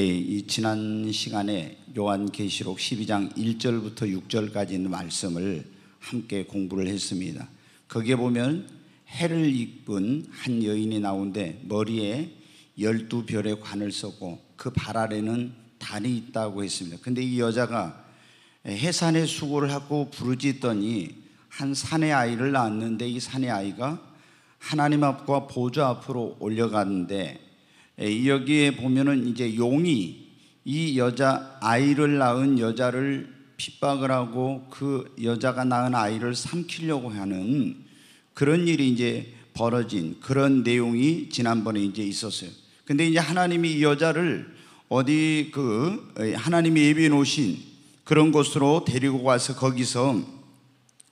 네, 이 지난 시간에 요한계시록 12장 1절부터 6절까지 있는 말씀을 함께 공부를 했습니다. 거기에 보면 해를 입은 한 여인이 나오는데 머리에 열두 별의 관을 썼고 그 발 아래는 달이 있다고 했습니다. 근데 이 여자가 해산의 수고를 하고 부르짖더니 한 산의 아이를 낳았는데 이 산의 아이가 하나님 앞과 보좌 앞으로 올려갔는데 여기에 보면은 이제 용이 이 여자 아이를 낳은 여자를 핍박을 하고 그 여자가 낳은 아이를 삼키려고 하는 그런 일이 이제 벌어진 그런 내용이 지난번에 이제 있었어요. 근데 이제 하나님이 이 여자를 어디 그 하나님이 예비해 놓으신 그런 곳으로 데리고 가서 거기서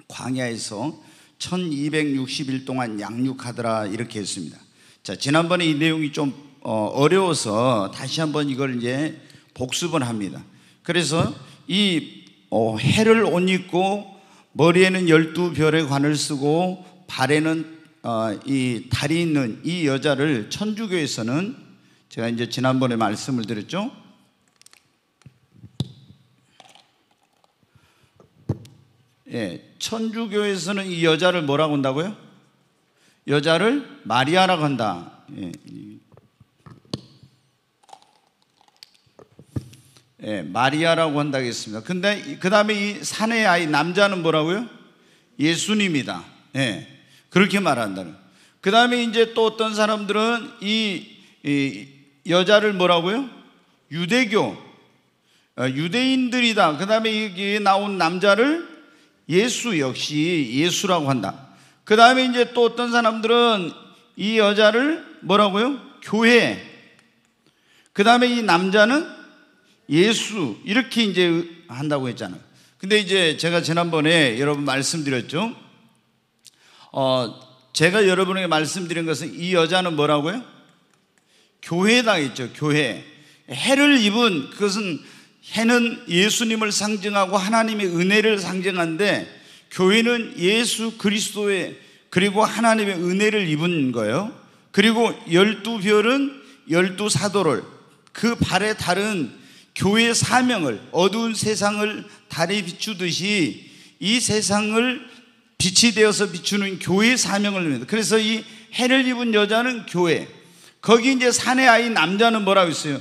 광야에서 1260일 동안 양육하더라 이렇게 했습니다. 자, 지난번에 이 내용이 좀 어, 어려워서 다시 한번 이걸 이제 복습을 합니다. 그래서 이 어, 해를 옷 입고 머리에는 열두 별의 관을 쓰고 발에는 어, 이 달이 있는 이 여자를 천주교에서는 제가 이제 지난번에 말씀을 드렸죠. 예, 천주교에서는 이 여자를 뭐라고 한다고요? 여자를 마리아라고 한다. 예, 예, 마리아라고 한다겠습니다. 근데 그 다음에 이 사내의 아이 남자는 뭐라고요? 예수님이다. 예, 그렇게 말한다는. 그 다음에 이제 또 어떤 사람들은 이, 이 여자를 뭐라고요? 유대교, 어, 유대인들이다. 그 다음에 여기 나온 남자를 예수 역시 예수라고 한다. 그 다음에 이제 또 어떤 사람들은 이 여자를 뭐라고요? 교회. 그 다음에 이 남자는 예수. 이렇게 이제 한다고 했잖아요. 근데 이제 제가 지난번에 여러분 말씀드렸죠. 어, 제가 여러분에게 말씀드린 것은 이 여자는 뭐라고요? 교회다 했죠. 교회. 해를 입은 그것은 해는 예수님을 상징하고 하나님의 은혜를 상징하는데 교회는 예수 그리스도의 그리고 하나님의 은혜를 입은 거예요. 그리고 열두 별은 열두 사도를 그 발에 달은 교회의 사명을 어두운 세상을 달에 비추듯이 이 세상을 빛이 되어서 비추는 교회의 사명을 냅니다. 그래서 이 해를 입은 여자는 교회. 거기 이제 사내 아이 남자는 뭐라고 했어요?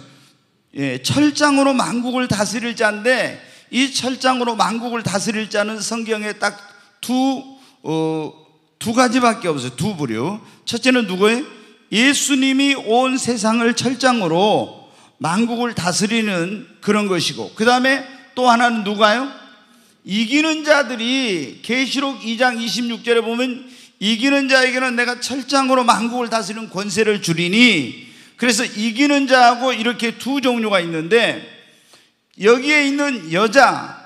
예, 철장으로 만국을 다스릴 자인데 이 철장으로 만국을 다스릴 자는 성경에 딱 두, 어, 두 가지밖에 없어요. 두 부류. 첫째는 누구예요? 예수님이 온 세상을 철장으로 만국을 다스리는 그런 것이고, 그 다음에 또 하나는 누가요? 이기는 자들이 계시록 2장 26절에 보면 이기는 자에게는 내가 철장으로 만국을 다스리는 권세를 주리니 그래서 이기는 자하고 이렇게 두 종류가 있는데 여기에 있는 여자,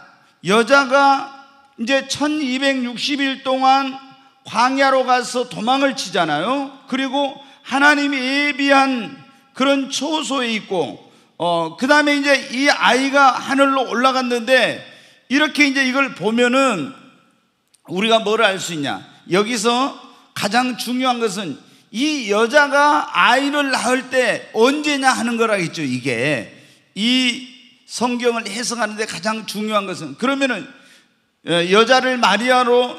여자가 이제 1260일 동안 광야로 가서 도망을 치잖아요. 그리고 하나님이 예비한 그런 초소에 있고, 어, 그 다음에 이제 이 아이가 하늘로 올라갔는데 이렇게 이제 이걸 보면은 우리가 뭘 알 수 있냐? 여기서 가장 중요한 것은 이 여자가 아이를 낳을 때 언제냐 하는 거라겠죠, 이게. 이 성경을 해석하는데 가장 중요한 것은 그러면은 어, 여자를 마리아로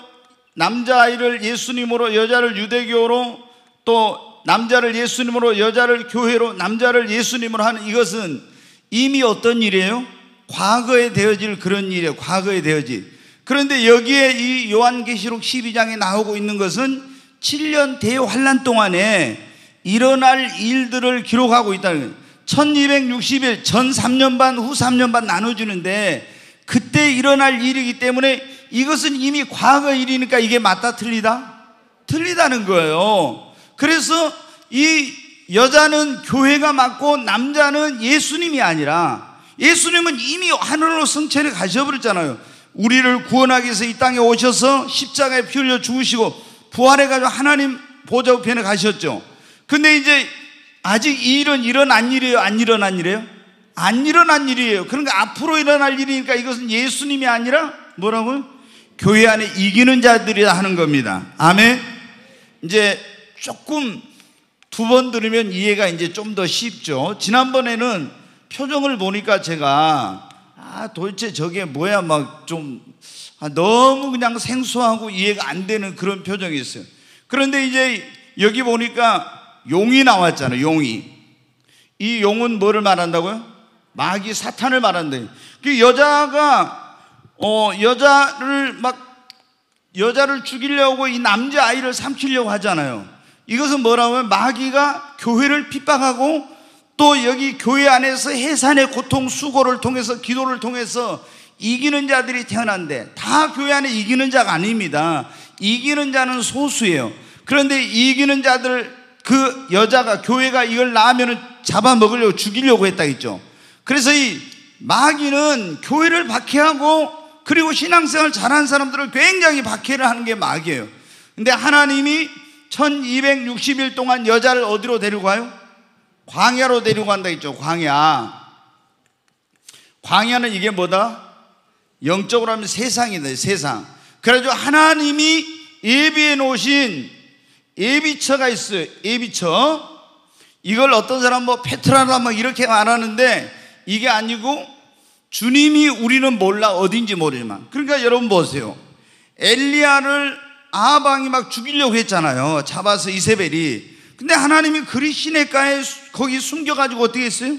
남자아이를 예수님으로 여자를 유대교로 또 남자를 예수님으로 여자를 교회로 남자를 예수님으로 하는 이것은 이미 어떤 일이에요? 과거에 되어질 그런 일이에요. 과거에 되어질. 그런데 여기에 이 요한계시록 12장에 나오고 있는 것은 7년 대환란 동안에 일어날 일들을 기록하고 있다는 거예요. 1260일 전 3년 반, 후 3년 반 나눠주는데 그때 일어날 일이기 때문에 이것은 이미 과거 일이니까 이게 맞다 틀리다? 틀리다는 거예요. 그래서 이 여자는 교회가 맞고 남자는 예수님이 아니라 예수님은 이미 하늘로 성천에 가셔버렸잖아요. 우리를 구원하기 위해서 이 땅에 오셔서 십자가에 피 흘려 죽으시고 부활해가지고 하나님 보좌 우편에 가셨죠. 근데 이제 아직 이 일은 일어난 일이에요? 안 일어난 일이에요? 안 일어난 일이에요. 그러니까 앞으로 일어날 일이니까 이것은 예수님이 아니라 뭐라고요? 교회 안에 이기는 자들이라 하는 겁니다. 아멘. 이제 조금 두 번 들으면 이해가 이제 좀 더 쉽죠. 지난번에는 표정을 보니까 제가 아 도대체 저게 뭐야 막좀 아, 너무 그냥 생소하고 이해가 안 되는 그런 표정이 있어요. 그런데 이제 여기 보니까 용이 나왔잖아요. 용이 이 용은 뭐를 말한다고요? 마귀 사탄을 말한다. 그 여자가 어 여자를 막 여자를 죽이려고 이 남자 아이를 삼키려고 하잖아요. 이것은 뭐라고 하면 마귀가 교회를 핍박하고 또 여기 교회 안에서 해산의 고통 수고를 통해서 기도를 통해서 이기는 자들이 태어난데 다 교회 안에 이기는 자가 아닙니다. 이기는 자는 소수예요. 그런데 이기는 자들 그 여자가 교회가 이걸 낳으면 잡아먹으려고 죽이려고 했다 했죠. 그래서 이 마귀는 교회를 박해하고 그리고 신앙생활 잘한 사람들을 굉장히 박해를 하는 게 마귀예요. 근데 하나님이 1260일 동안 여자를 어디로 데리고 가요? 광야로 데리고 간다 했죠. 광야. 광야는 이게 뭐다? 영적으로 하면 세상이다. 세상. 그래가지고 하나님이 예비해 놓으신 예비처가 있어요. 예비처. 이걸 어떤 사람 뭐 페트라라 막 이렇게 말하는데 이게 아니고 주님이 우리는 몰라 어딘지 모르지만 그러니까 여러분 보세요. 엘리야를 아방이 막 죽이려고 했잖아요. 잡아서 이세벨이. 근데 하나님이 그리 시내가에 거기 숨겨가지고 어떻게 했어요?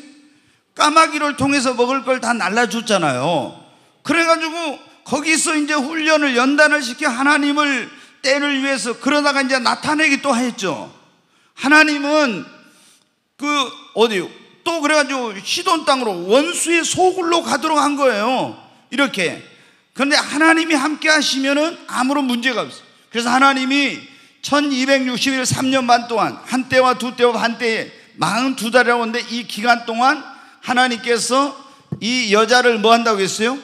까마귀를 통해서 먹을 걸 다 날라줬잖아요. 그래가지고 거기서 이제 훈련을 연단을 시켜 하나님을 때를 위해서 그러다가 이제 나타내기 또 했죠. 하나님은 그 어디 또 그래가지고 시돈 땅으로 원수의 소굴로 가도록 한 거예요. 이렇게. 그런데 하나님이 함께 하시면은 아무런 문제가 없어요. 그래서 하나님이 1260일 3년 반 동안 한 때와 두 때와 반 때에 42달이라고 하는데 이 기간 동안 하나님께서 이 여자를 뭐 한다고 했어요?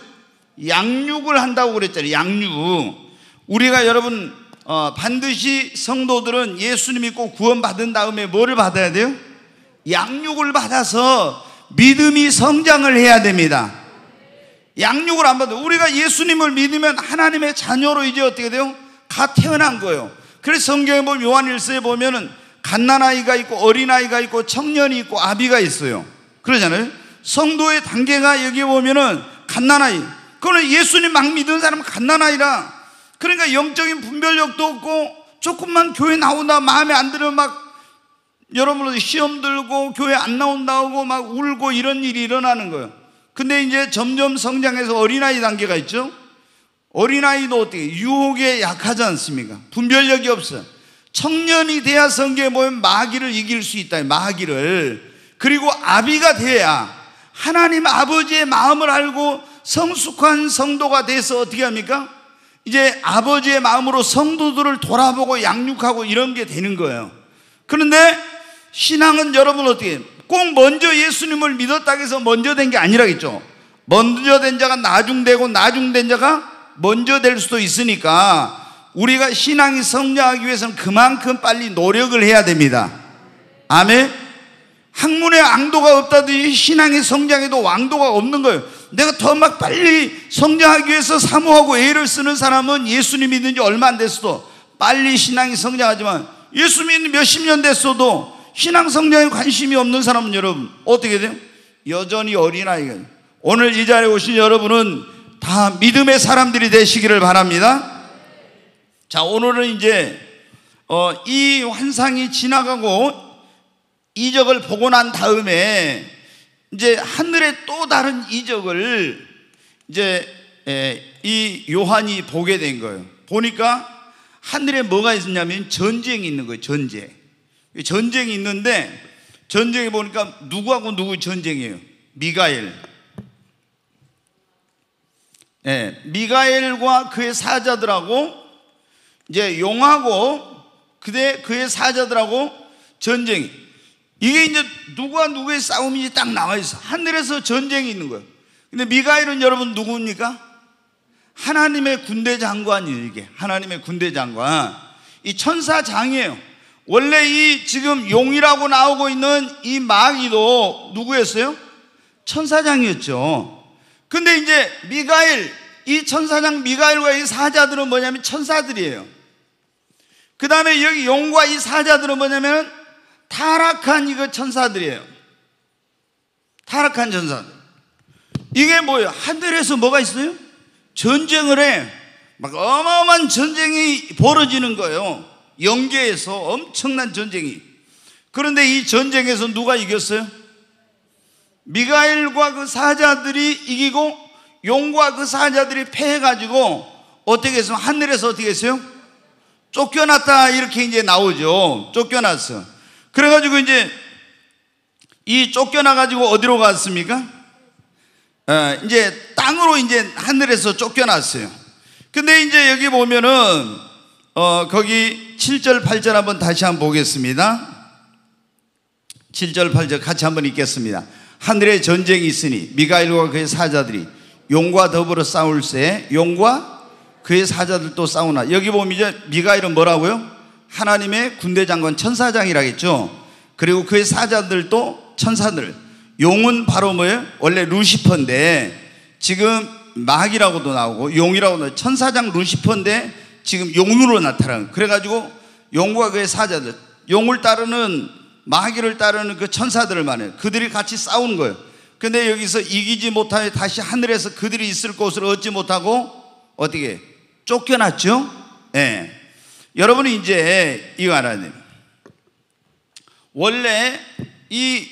양육을 한다고 그랬잖아요. 양육. 우리가 여러분 어, 반드시 성도들은 예수님 믿고 구원받은 다음에 뭐를 받아야 돼요? 양육을 받아서 믿음이 성장을 해야 됩니다. 양육을 안 받아. 우리가 예수님을 믿으면 하나님의 자녀로 이제 어떻게 돼요? 가 태어난 거예요. 그래서 성경에 보면 요한일서에 보면은 갓난아이가 있고 어린아이가 있고 청년이 있고 아비가 있어요. 그러잖아요. 성도의 단계가 여기 보면은 갓난아이. 그거는 예수님 막 믿은 사람은 갓난아이라 그러니까 영적인 분별력도 없고 조금만 교회 나오다 마음에 안 들으면 막 여러분 시험 들고 교회 안 나온다고 막 울고 이런 일이 일어나는 거예요. 근데 이제 점점 성장해서 어린아이 단계가 있죠. 어린아이도 어떻게 유혹에 약하지 않습니까? 분별력이 없어요. 청년이 돼야 성경에 보면 마귀를 이길 수 있다. 마귀를. 그리고 아비가 돼야 하나님 아버지의 마음을 알고 성숙한 성도가 돼서 어떻게 합니까? 이제 아버지의 마음으로 성도들을 돌아보고 양육하고 이런 게 되는 거예요. 그런데 신앙은 여러분 어떻게 꼭 먼저 예수님을 믿었다고 해서 먼저 된 게 아니라겠죠. 먼저 된 자가 나중되고 나중된 자가 먼저 될 수도 있으니까 우리가 신앙이 성장하기 위해서는 그만큼 빨리 노력을 해야 됩니다. 아멘. 학문에 왕도가 없다더니 신앙의 성장에도 왕도가 없는 거예요. 내가 더 막 빨리 성장하기 위해서 사모하고 애를 쓰는 사람은 예수님 믿는 지 얼마 안 됐어도 빨리 신앙이 성장하지만 예수 믿는 몇십 년 됐어도 신앙 성장에 관심이 없는 사람은 여러분 어떻게 돼요? 여전히 어린아이가 오늘 이 자리에 오신 여러분은 다 믿음의 사람들이 되시기를 바랍니다. 자 오늘은 이제 어, 이 환상이 지나가고 이적을 보고 난 다음에 이제 하늘의 또 다른 이적을 이제 에, 이 요한이 보게 된 거예요. 보니까 하늘에 뭐가 있었냐면 전쟁이 있는 거예요. 전쟁. 전쟁이 있는데 전쟁에 보니까 누구하고 누구 전쟁이에요? 미가엘. 예, 미가엘과 그의 사자들하고 이제 용하고 그대 그의 사자들하고 전쟁이 이게 이제 누구와 누구의 싸움인지 딱 나와 있어. 하늘에서 전쟁이 있는 거예요. 근데 미가엘은 여러분 누구입니까? 하나님의 군대 장관이에요, 이게. 하나님의 군대 장관. 이 천사장이에요. 원래 이 지금 용이라고 나오고 있는 이 마귀도 누구였어요? 천사장이었죠. 근데 이제 미가엘, 이 천사장 미가엘과 이 사자들은 뭐냐면 천사들이에요. 그 다음에 여기 용과 이 사자들은 뭐냐면 타락한 이거 천사들이에요. 타락한 전사들. 이게 뭐예요? 하늘에서 뭐가 있어요? 전쟁을 해. 막 어마어마한 전쟁이 벌어지는 거예요. 영계에서 엄청난 전쟁이. 그런데 이 전쟁에서 누가 이겼어요? 미가엘과 그 사자들이 이기고 용과 그 사자들이 패해가지고 어떻게 했어요? 하늘에서 어떻게 했어요? 쫓겨났다 이렇게 이제 나오죠. 쫓겨났어. 그래가지고 이제 이 쫓겨나가지고 어디로 갔습니까? 어, 이제 땅으로 이제 하늘에서 쫓겨났어요. 근데 이제 여기 보면은 어, 거기 7절 8절 한번 다시 한번 보겠습니다. 7절 8절 같이 한번 읽겠습니다. 하늘에 전쟁이 있으니 미가일과 그의 사자들이 용과 더불어 싸울세 용과 그의 사자들도 싸우나 여기 보면 이제 미가일은 뭐라고요? 하나님의 군대 장관 천사장이라겠죠. 그리고 그의 사자들도 천사들. 용은 바로 뭐예요? 원래 루시퍼인데 지금 마귀라고도 나오고 용이라고도 나오고 천사장 루시퍼인데 지금 용으로 나타나는 그래가지고 용과 그의 사자들 용을 따르는 마귀를 따르는 그 천사들을 말해요. 그들이 같이 싸우는 거예요. 근데 여기서 이기지 못하여 다시 하늘에서 그들이 있을 곳을 얻지 못하고 어떻게 쫓겨났죠? 예. 네. 여러분이 이제 이거 알아야 돼요. 원래 이,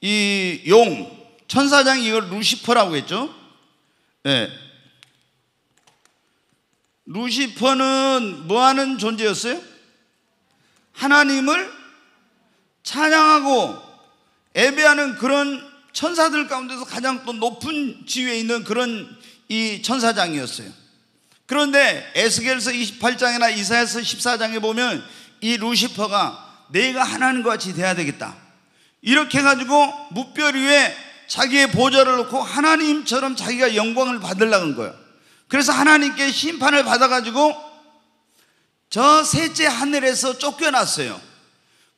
이 용, 천사장이 이걸 루시퍼라고 했죠? 예. 네. 루시퍼는 뭐 하는 존재였어요? 하나님을 찬양하고 예배하는 그런 천사들 가운데서 가장 또 높은 지위에 있는 그런 이 천사장이었어요. 그런데 에스겔서 28장이나 이사야서 14장에 보면 이 루시퍼가 내가 하나님과 같이 돼야 되겠다. 이렇게 해가지고 무별 위에 자기의 보좌를 놓고 하나님처럼 자기가 영광을 받으려는 거예요. 그래서 하나님께 심판을 받아가지고 저 셋째 하늘에서 쫓겨났어요.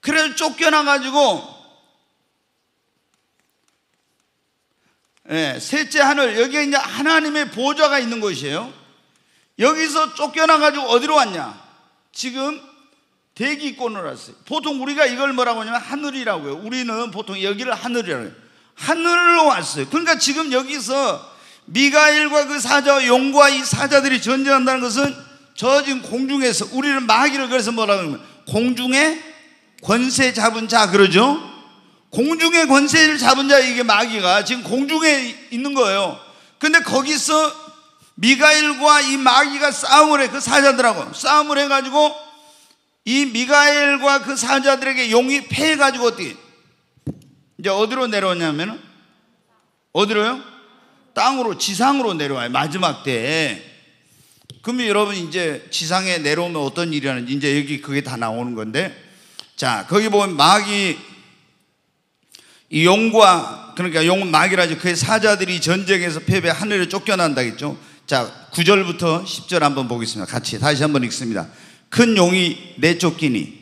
그래서 쫓겨나가지고 예, 셋째 하늘 여기에 이제 하나님의 보좌가 있는 곳이에요. 여기서 쫓겨나가지고 어디로 왔냐? 지금 대기권으로 왔어요. 보통 우리가 이걸 뭐라고 하냐면 하늘이라고요. 우리는 보통 여기를 하늘이라고 해요. 하늘로 왔어요. 그러니까 지금 여기서 미가엘과 그 사자, 용과 이 사자들이 전쟁한다는 것은 저 지금 공중에서 우리는 마귀를 그래서 뭐라고 하냐면 공중에 권세 잡은 자 그러죠? 공중의 권세를 잡은 자 이게 마귀가 지금 공중에 있는 거예요. 근데 거기서 미가엘과 이 마귀가 싸움을 해. 그 사자들하고 싸움을 해가지고 이 미가엘과 그 사자들에게 용이 패해가지고 어떻게 이제 어디로 내려오냐면 어디로요? 땅으로 지상으로 내려와요. 마지막 때. 그러면 여러분 이제 지상에 내려오면 어떤 일이 하는지 이제 여기 그게 다 나오는 건데 자 거기 보면 마귀 이 용과 그러니까 용은 마귀라죠. 그의 사자들이 전쟁에서 패배 하늘에 쫓겨난다겠죠. 자 9절부터 10절 한번 보겠습니다. 같이 다시 한번 읽습니다. 큰 용이 내쫓기니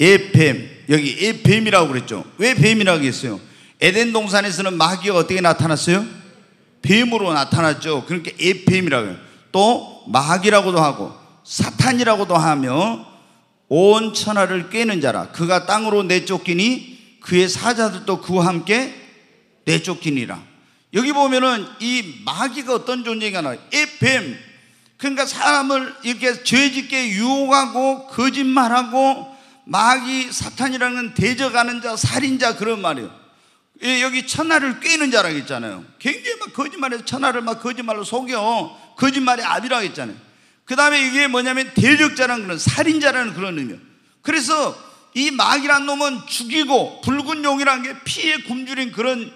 에뱀 여기 에뱀이라고 그랬죠. 왜 뱀이라고 했어요? 에덴 동산에서는 마귀가 어떻게 나타났어요? 뱀으로 나타났죠. 그러니까 에뱀이라고 해요. 또 마귀라고도 하고 사탄이라고도 하며 온 천하를 꿰는 자라. 그가 땅으로 내쫓기니 그의 사자들도 그와 함께 내쫓기니라. 여기 보면은 이 마귀가 어떤 존재가 나와요 뱀 그러니까 사람을 이렇게 죄짓게 유혹하고 거짓말하고 마귀 사탄이라는 대적하는 자 살인자 그런 말이에요. 예, 여기 천하를 꿰는 자라고 했잖아요. 굉장히 막 거짓말해서 천하를 막 거짓말로 속여. 거짓말이 아비라고 했잖아요 그 다음에 이게 뭐냐면 대적자라는 그런 살인자라는 그런 의미예요. 그래서 이 마귀란 놈은 죽이고 붉은 용이라는 게 피에 굶주린 그런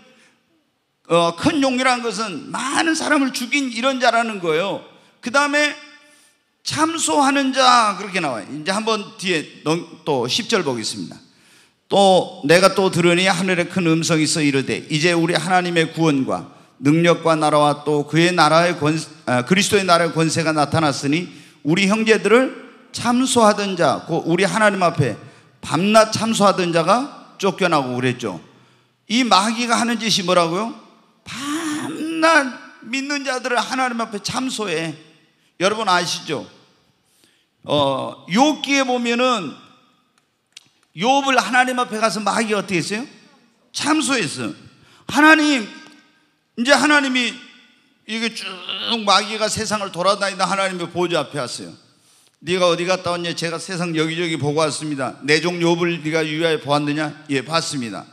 어, 큰 용이라는 것은 많은 사람을 죽인 이런 자라는 거예요. 그 다음에 참소하는 자 그렇게 나와요. 이제 한번 뒤에 또 10절 보겠습니다. 또 내가 또 들으니 하늘에 큰 음성이 있어 이르되 이제 우리 하나님의 구원과 능력과 나라와 또 그의 나라의 권 아, 그리스도의 나라의 권세가 나타났으니 우리 형제들을 참소하던 자, 우리 하나님 앞에 밤낮 참소하던 자가 쫓겨나고 그랬죠. 이 마귀가 하는 짓이 뭐라고요? 밤낮 믿는 자들을 하나님 앞에 참소해. 여러분 아시죠? 어, 욥기에 보면은 욥을 하나님 앞에 가서 마귀가 어떻게 했어요? 참소했어요. 하나님, 이제 하나님이 이게 쭉 마귀가 세상을 돌아다니다 하나님의 보좌 앞에 왔어요. 네가 어디 갔다 왔냐? 제가 세상 여기저기 보고 왔습니다. 내종 욥을 네가 유야에 보았느냐? 예, 봤습니다.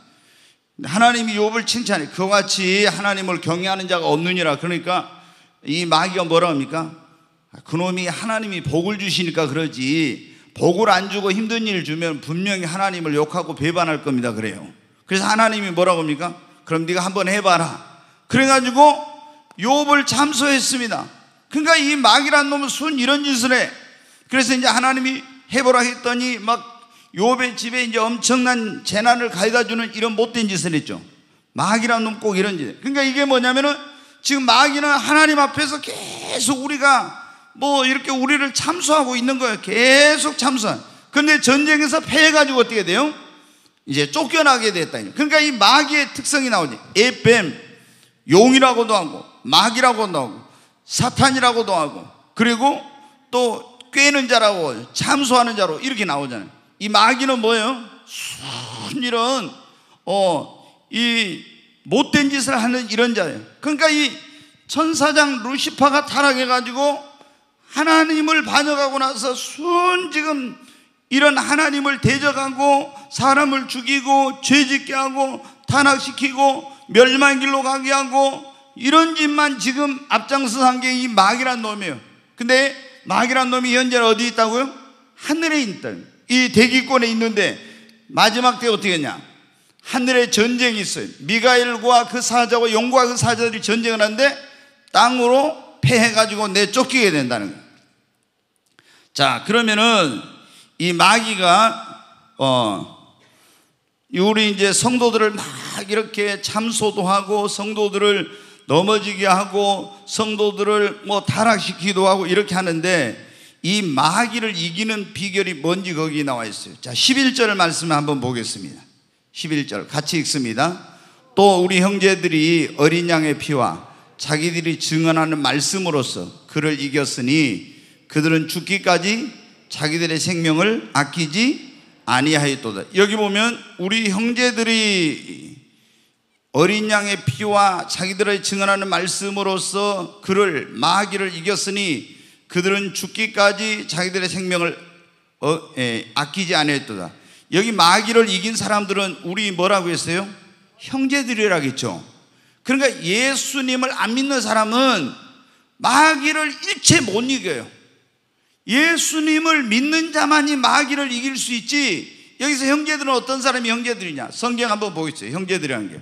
하나님이 욥을 칭찬해. 그와 같이 하나님을 경외하는 자가 없느니라. 그러니까 이 마귀가 뭐라 합니까? 그놈이 하나님이 복을 주시니까 그러지. 복을 안 주고 힘든 일 주면 분명히 하나님을 욕하고 배반할 겁니다. 그래요. 그래서 하나님이 뭐라고 합니까? 그럼 네가 한번 해봐라. 그래가지고 욥을 참소했습니다. 그러니까 이 마귀란 놈은 순 이런 짓을 해. 그래서 이제 하나님이 해보라 했더니 막 욥의 집에 이제 엄청난 재난을 가져다 주는 이런 못된 짓을 했죠. 마귀란 놈 꼭 이런 짓. 그러니까 이게 뭐냐면은 지금 마귀는 하나님 앞에서 계속 우리가 뭐 이렇게 우리를 참수하고 있는 거예요. 계속 참수한. 근데 전쟁에서 패해가지고 어떻게 돼요? 이제 쫓겨나게 됐다. 그러니까 이 마귀의 특성이 나오지. 에뱀, 용이라고도 하고, 마귀라고도 하고, 사탄이라고도 하고, 그리고 또 꿰는 자라고, 참수하는 자로 이렇게 나오잖아요. 이 마귀는 뭐예요? 순 이런, 어, 이 못된 짓을 하는 이런 자예요. 그러니까 이 천사장 루시파가 타락해 가지고 하나님을 반역하고 나서 순 지금 이런 하나님을 대적하고 사람을 죽이고 죄짓게 하고 탄압시키고 멸망 길로 가게 하고 이런 짓만 지금 앞장서한 게이 마귀란 놈이에요. 근데 마귀란 놈이 현재 어디 있다고요? 하늘에 있다. 이 대기권에 있는데 마지막 때 어떻게 했냐? 하늘에 전쟁이 있어요. 미가엘과 그 사자와 용과 그 사자들이 전쟁을 하는데 땅으로 패해가지고 내쫓기게 된다는 거예요. 자, 그러면은 이 마귀가, 어, 우리 이제 성도들을 막 이렇게 참소도 하고 성도들을 넘어지게 하고 성도들을 뭐 타락시키기도 하고 이렇게 하는데 이 마귀를 이기는 비결이 뭔지 거기 나와 있어요. 자, 11절 말씀 한번 보겠습니다. 11절 같이 읽습니다. 또 우리 형제들이 어린 양의 피와 자기들이 증언하는 말씀으로서 그를 이겼으니 그들은 죽기까지 자기들의 생명을 아끼지 아니하였도다. 여기 보면 우리 형제들이 어린 양의 피와 자기들의 증언하는 말씀으로서 그를 마귀를 이겼으니 그들은 죽기까지 자기들의 생명을 어, 예, 아끼지 아니했도다. 여기 마귀를 이긴 사람들은 우리 뭐라고 했어요? 형제들이라겠죠. 그러니까 예수님을 안 믿는 사람은 마귀를 일체 못 이겨요. 예수님을 믿는 자만이 마귀를 이길 수 있지. 여기서 형제들은 어떤 사람이 형제들이냐? 성경 한번 보겠어요. 형제들이라는 게.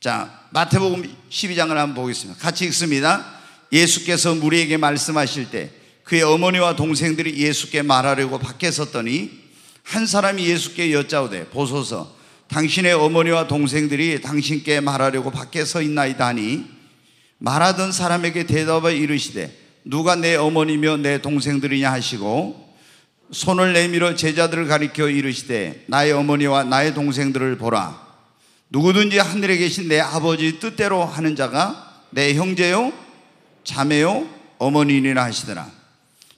자, 마태복음 12장을 한번 보겠습니다. 같이 읽습니다. 예수께서 무리에게 말씀하실 때 그의 어머니와 동생들이 예수께 말하려고 밖에 섰더니 한 사람이 예수께 여짜오되 보소서 당신의 어머니와 동생들이 당신께 말하려고 밖에 서 있나이다 하니 말하던 사람에게 대답을 이르시되 누가 내 어머니며 내 동생들이냐 하시고 손을 내밀어 제자들을 가리켜 이르시되 나의 어머니와 나의 동생들을 보라. 누구든지 하늘에 계신 내 아버지 뜻대로 하는 자가 내 형제요 자매요 어머니니라 하시더라.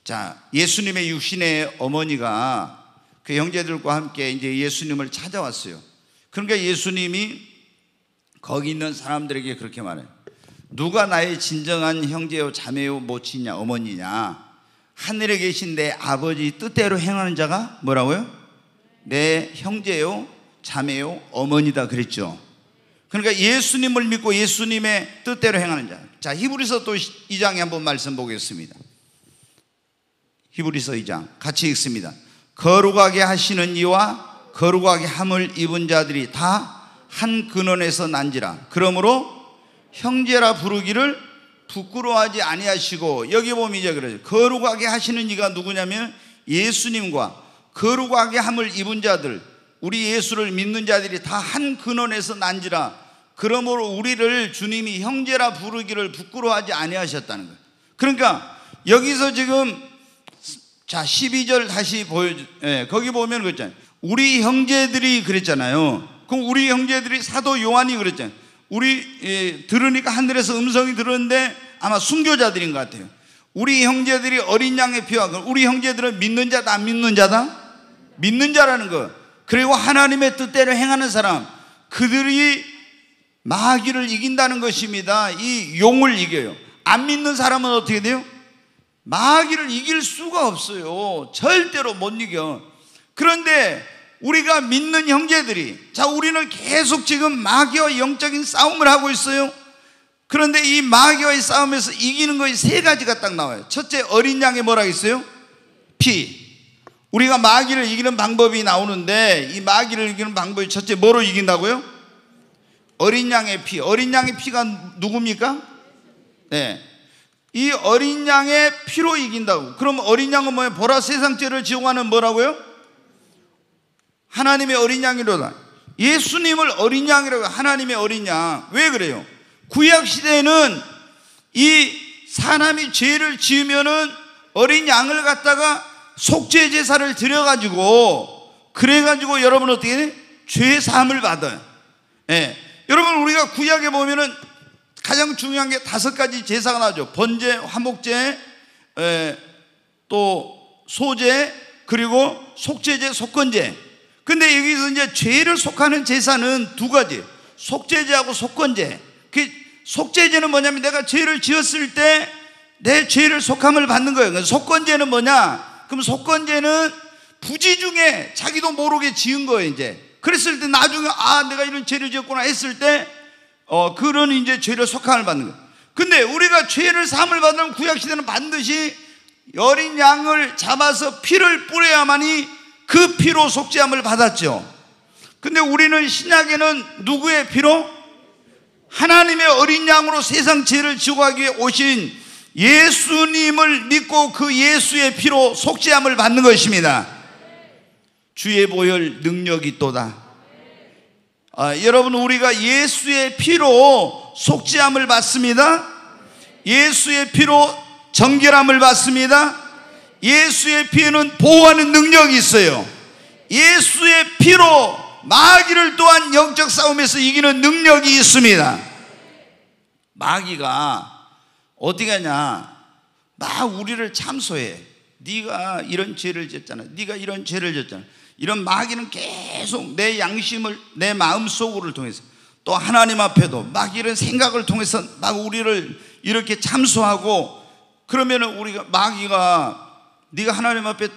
자 예수님의 육신의 어머니가 그 형제들과 함께 이제 예수님을 찾아왔어요. 그러니까 예수님이 거기 있는 사람들에게 그렇게 말해요 누가 나의 진정한 형제요 자매요 모친이냐 어머니냐 하늘에 계신 내 아버지 뜻대로 행하는 자가 뭐라고요? 내 형제요 자매요 어머니다 그랬죠 그러니까 예수님을 믿고 예수님의 뜻대로 행하는 자. 자, 히브리서 또 2장에 한번 말씀 보겠습니다. 히브리서 2장 같이 읽습니다. 거룩하게 하시는 이와 거룩하게 함을 입은 자들이 다 한 근원에서 난지라. 그러므로 형제라 부르기를 부끄러워하지 아니하시고 여기 보면 이제 그러죠. 거룩하게 하시는 이가 누구냐면 예수님과 거룩하게 함을 입은 자들 우리 예수를 믿는 자들이 다 한 근원에서 난지라 그러므로 우리를 주님이 형제라 부르기를 부끄러워하지 아니하셨다는 거예요. 그러니까 여기서 지금 자 12절 다시 보여 예, 거기 보면 그랬잖아요. 우리 형제들이 그랬잖아요. 그럼 우리 형제들이 사도 요한이 그랬잖아요. 우리 예, 들으니까 하늘에서 음성이 들었는데 아마 순교자들인 것 같아요. 우리 형제들이 어린 양의 피와 우리 형제들은 믿는 자다 안 믿는 자다? 믿는 자라는 거. 그리고 하나님의 뜻대로 행하는 사람 그들이 마귀를 이긴다는 것입니다. 이 용을 이겨요. 안 믿는 사람은 어떻게 돼요? 마귀를 이길 수가 없어요. 절대로 못 이겨. 그런데 우리가 믿는 형제들이, 자, 우리는 계속 지금 마귀와 영적인 싸움을 하고 있어요. 그런데 이 마귀와의 싸움에서 이기는 것이 세 가지가 딱 나와요. 첫째, 어린 양의 뭐라 했어요? 피. 우리가 마귀를 이기는 방법이 나오는데 이 마귀를 이기는 방법이 첫째 뭐로 이긴다고요? 어린 양의 피. 어린 양의 피가 누굽니까? 네. 이 어린 양의 피로 이긴다고. 그럼 어린 양은 뭐예요? 보라 세상 죄를 지용하는 뭐라고요? 하나님의 어린 양이로다. 예수님을 어린 양이라고 하나님의 어린 양. 왜 그래요? 구약 시대에는 이 사람이 죄를 지으면은 어린 양을 갖다가 속죄 제사를 드려 가지고 그래 가지고 여러분 어떻게 돼? 죄 사함을 받아요. 예. 여러분 우리가 구약에 보면은 가장 중요한 게 다섯 가지 제사가 나죠. 번제, 화목제, 에, 또 소제, 그리고 속죄제, 속건제. 근데 여기서 이제 죄를 속하는 제사는 두 가지. 속죄제하고 속건제. 그 속죄제는 뭐냐면 내가 죄를 지었을 때 내 죄를 속함을 받는 거예요. 속건제는 뭐냐? 그럼 속건제는 부지 중에 자기도 모르게 지은 거예요, 이제. 그랬을 때 나중에 아, 내가 이런 죄를 지었구나 했을 때 어, 그런 이제 죄를 속함을 받는 거예요. 근데 우리가 죄를 사함을 받는 구약 시대는 반드시 어린 양을 잡아서 피를 뿌려야만이 그 피로 속죄함을 받았죠. 근데 우리는 신약에는 누구의 피로? 하나님의 어린 양으로 세상 죄를 지고 하기 위해 오신 예수님을 믿고 그 예수의 피로 속죄함을 받는 것입니다. 주의 보혈 능력이 또다. 아, 여러분 우리가 예수의 피로 속죄함을 받습니다. 예수의 피로 정결함을 받습니다. 예수의 피에는 보호하는 능력이 있어요. 예수의 피로 마귀를 또한 영적 싸움에서 이기는 능력이 있습니다. 마귀가 어디 가냐? 막 우리를 참소해. 네가 이런 죄를 졌잖아. 네가 이런 죄를 졌잖아. 이런 마귀는 계속 내 양심을 내 마음 속으로 통해서 또 하나님 앞에도 막 이런 생각을 통해서 막 우리를 이렇게 참소하고 그러면 우리가 마귀가 네가 하나님 앞에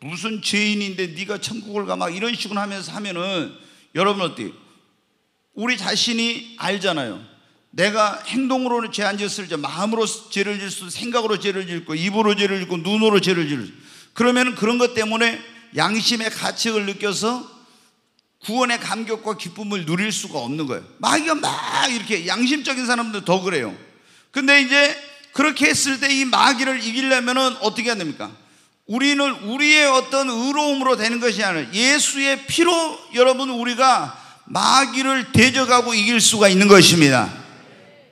무슨 죄인인데 네가 천국을 가 막 이런 식으로 하면서 하면은 여러분 어때요? 우리 자신이 알잖아요. 내가 행동으로는 죄 안 지었을 때 마음으로 죄를 질 수도 생각으로 죄를 짓고 입으로 죄를 짓고 눈으로 죄를 짓고 그러면 그런 것 때문에 양심의 가책을 느껴서 구원의 감격과 기쁨을 누릴 수가 없는 거예요. 마귀가 막 이렇게 양심적인 사람들 더 그래요. 근데 이제 그렇게 했을 때 이 마귀를 이기려면은 어떻게 해야 됩니까? 우리는 우리의 어떤 의로움으로 되는 것이 아니라 예수의 피로 여러분 우리가 마귀를 대적하고 이길 수가 있는 것입니다.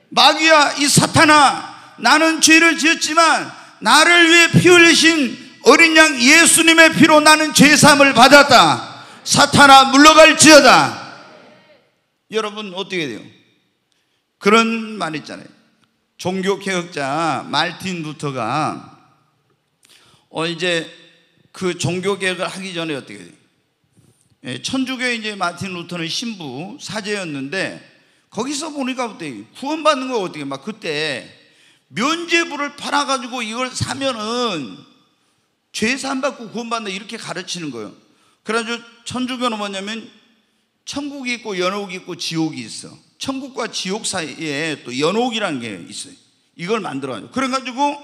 마귀야 이 사탄아 나는 죄를 지었지만 나를 위해 피 흘리신 어린 양 예수님의 피로 나는 죄삼을 받았다. 사탄아 물러갈지어다. 여러분 어떻게 돼요? 그런 말 있잖아요. 종교 개혁자 말틴 루터가 어 이제 그 종교 개혁을 하기 전에 어떻게 돼요? 예, 천주교 이제 마틴 루터는 신부 사제였는데 거기서 보니까 어떻게 구원받는 거 어떻게 막 그때 면제부를 팔아가지고 이걸 사면은 죄산 받고 구원받는다 이렇게 가르치는 거예요. 그래가지고 천주교는 뭐냐면 천국이 있고 연옥이 있고 지옥이 있어. 천국과 지옥 사이에 또 연옥이라는 게 있어요. 이걸 만들어가지고. 그래가지고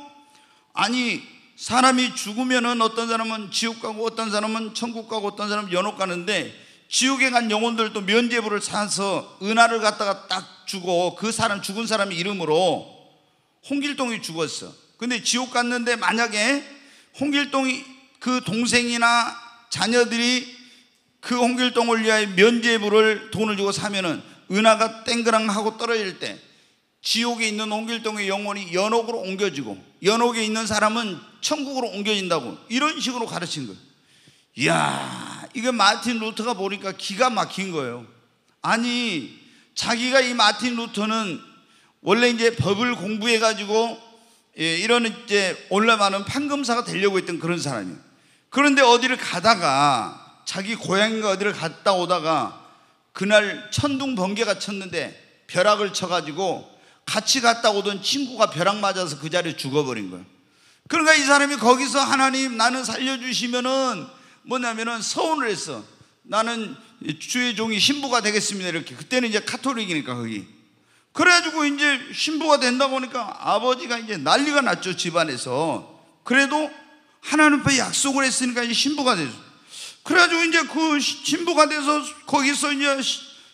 아니 사람이 죽으면은 어떤 사람은 지옥 가고 어떤 사람은 천국 가고 어떤 사람은 연옥 가는데 지옥에 간 영혼들도 면제부를 사서 은하를 갖다가 딱 주고 그 사람 죽은 사람 이름으로 홍길동이 죽었어. 근데 지옥 갔는데 만약에 홍길동이 그 동생이나 자녀들이 그 홍길동을 위하여 면제부를 돈을 주고 사면은 은하가 땡그랑 하고 떨어질 때 지옥에 있는 홍길동의 영혼이 연옥으로 옮겨지고 연옥에 있는 사람은 천국으로 옮겨진다고 이런 식으로 가르친 거예요. 이야 이거 마틴 루터가 보니까 기가 막힌 거예요. 아니, 자기가 이 마틴 루터는 원래 이제 법을 공부해 가지고 예, 이런 이제 올라가는 판검사가 되려고 했던 그런 사람이에요. 그런데 어디를 가다가 자기 고향인가 어디를 갔다 오다가 그날 천둥 번개가 쳤는데 벼락을 쳐가지고 같이 갔다 오던 친구가 벼락 맞아서 그 자리에 죽어버린 거예요. 그러니까 이 사람이 거기서 하나님 나는 살려주시면은 뭐냐면은 서운을 했어. 나는 주의 종이 신부가 되겠습니다. 이렇게. 그때는 이제 카톨릭이니까 거기. 그래가지고 이제 신부가 된다고 하니까 아버지가 이제 난리가 났죠. 집안에서. 그래도 하나님 앞에 약속을 했으니까 이제 신부가 되죠. 그래가지고 이제 그 신부가 돼서 거기서 이제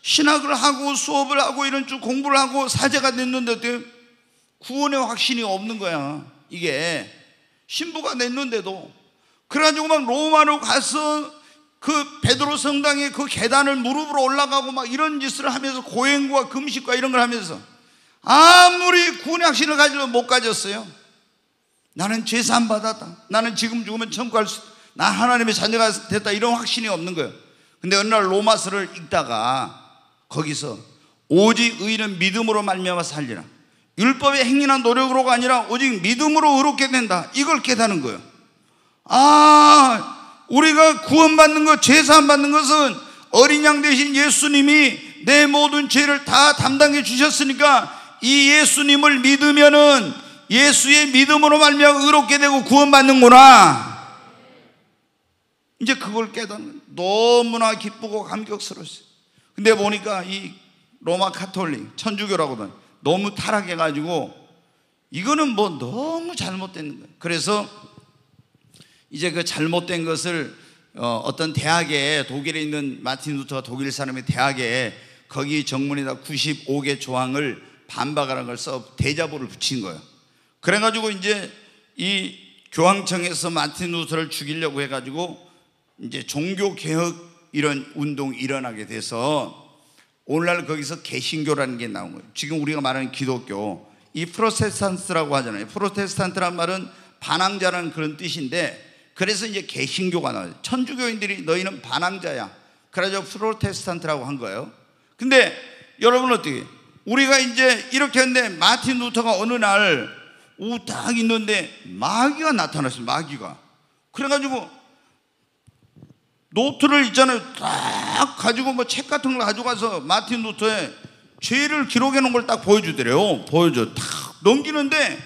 신학을 하고 수업을 하고 이런 쭉 공부를 하고 사제가 됐는데 구원의 확신이 없는 거야. 이게 신부가 됐는데도 그래가지고 막 로마로 가서 그 베드로 성당에 그 계단을 무릎으로 올라가고 막 이런 짓을 하면서 고행과 금식과 이런 걸 하면서 아무리 구원의 확신을 가지고 못 가졌어요. 나는 죄산 받았다. 나는 지금 죽으면 천국 갈 수, 나 하나님의 자녀가 됐다. 이런 확신이 없는 거예요. 근데 어느 날 로마서를 읽다가 거기서 오직 의는 믿음으로 말미암아 살리라. 율법의 행위나 노력으로가 아니라 오직 믿음으로 의롭게 된다. 이걸 깨닫는 거예요. 아, 우리가 구원받는 것, 제사함 받는 것은 어린 양 대신 예수님이 내 모든 죄를 다 담당해 주셨으니까 이 예수님을 믿으면은 예수의 믿음으로 말미암아 의롭게 되고 구원받는구나. 이제 그걸 깨닫는 너무나 기쁘고 감격스러웠어요. 근데 보니까 이 로마 카톨릭 천주교라고는 너무 타락해 가지고 이거는 뭐 너무 잘못된 거예요. 그래서 이제 그 잘못된 것을 어, 떤 대학에 독일에 있는 마틴 루터가 독일 사람의 대학에 거기 정문에다 95개 조항을 반박하는 걸 써 대자보를 붙인 거예요. 그래가지고 이제 이 교황청에서 마틴 루터를 죽이려고 해가지고 이제 종교 개혁 이런 운동이 일어나게 돼서 오늘날 거기서 개신교라는 게 나온 거예요. 지금 우리가 말하는 기독교 이 프로테스탄트라고 하잖아요. 프로테스탄트란 말은 반항자라는 그런 뜻인데 그래서 이제 개신교가 나와요. 천주교인들이 너희는 반항자야. 그래서 프로테스탄트라고 한 거예요. 근데 여러분 어떻게? 우리가 이제 이렇게 했는데 마틴 루터가 어느 날 우딱 있는데 마귀가 나타났어요. 마귀가. 그래가지고 노트를 있잖아요. 딱 가지고 뭐 책 같은 걸 가져가서 마틴 루터의 죄를 기록해 놓은 걸 딱 보여주더래요. 보여줘. 탁 넘기는데,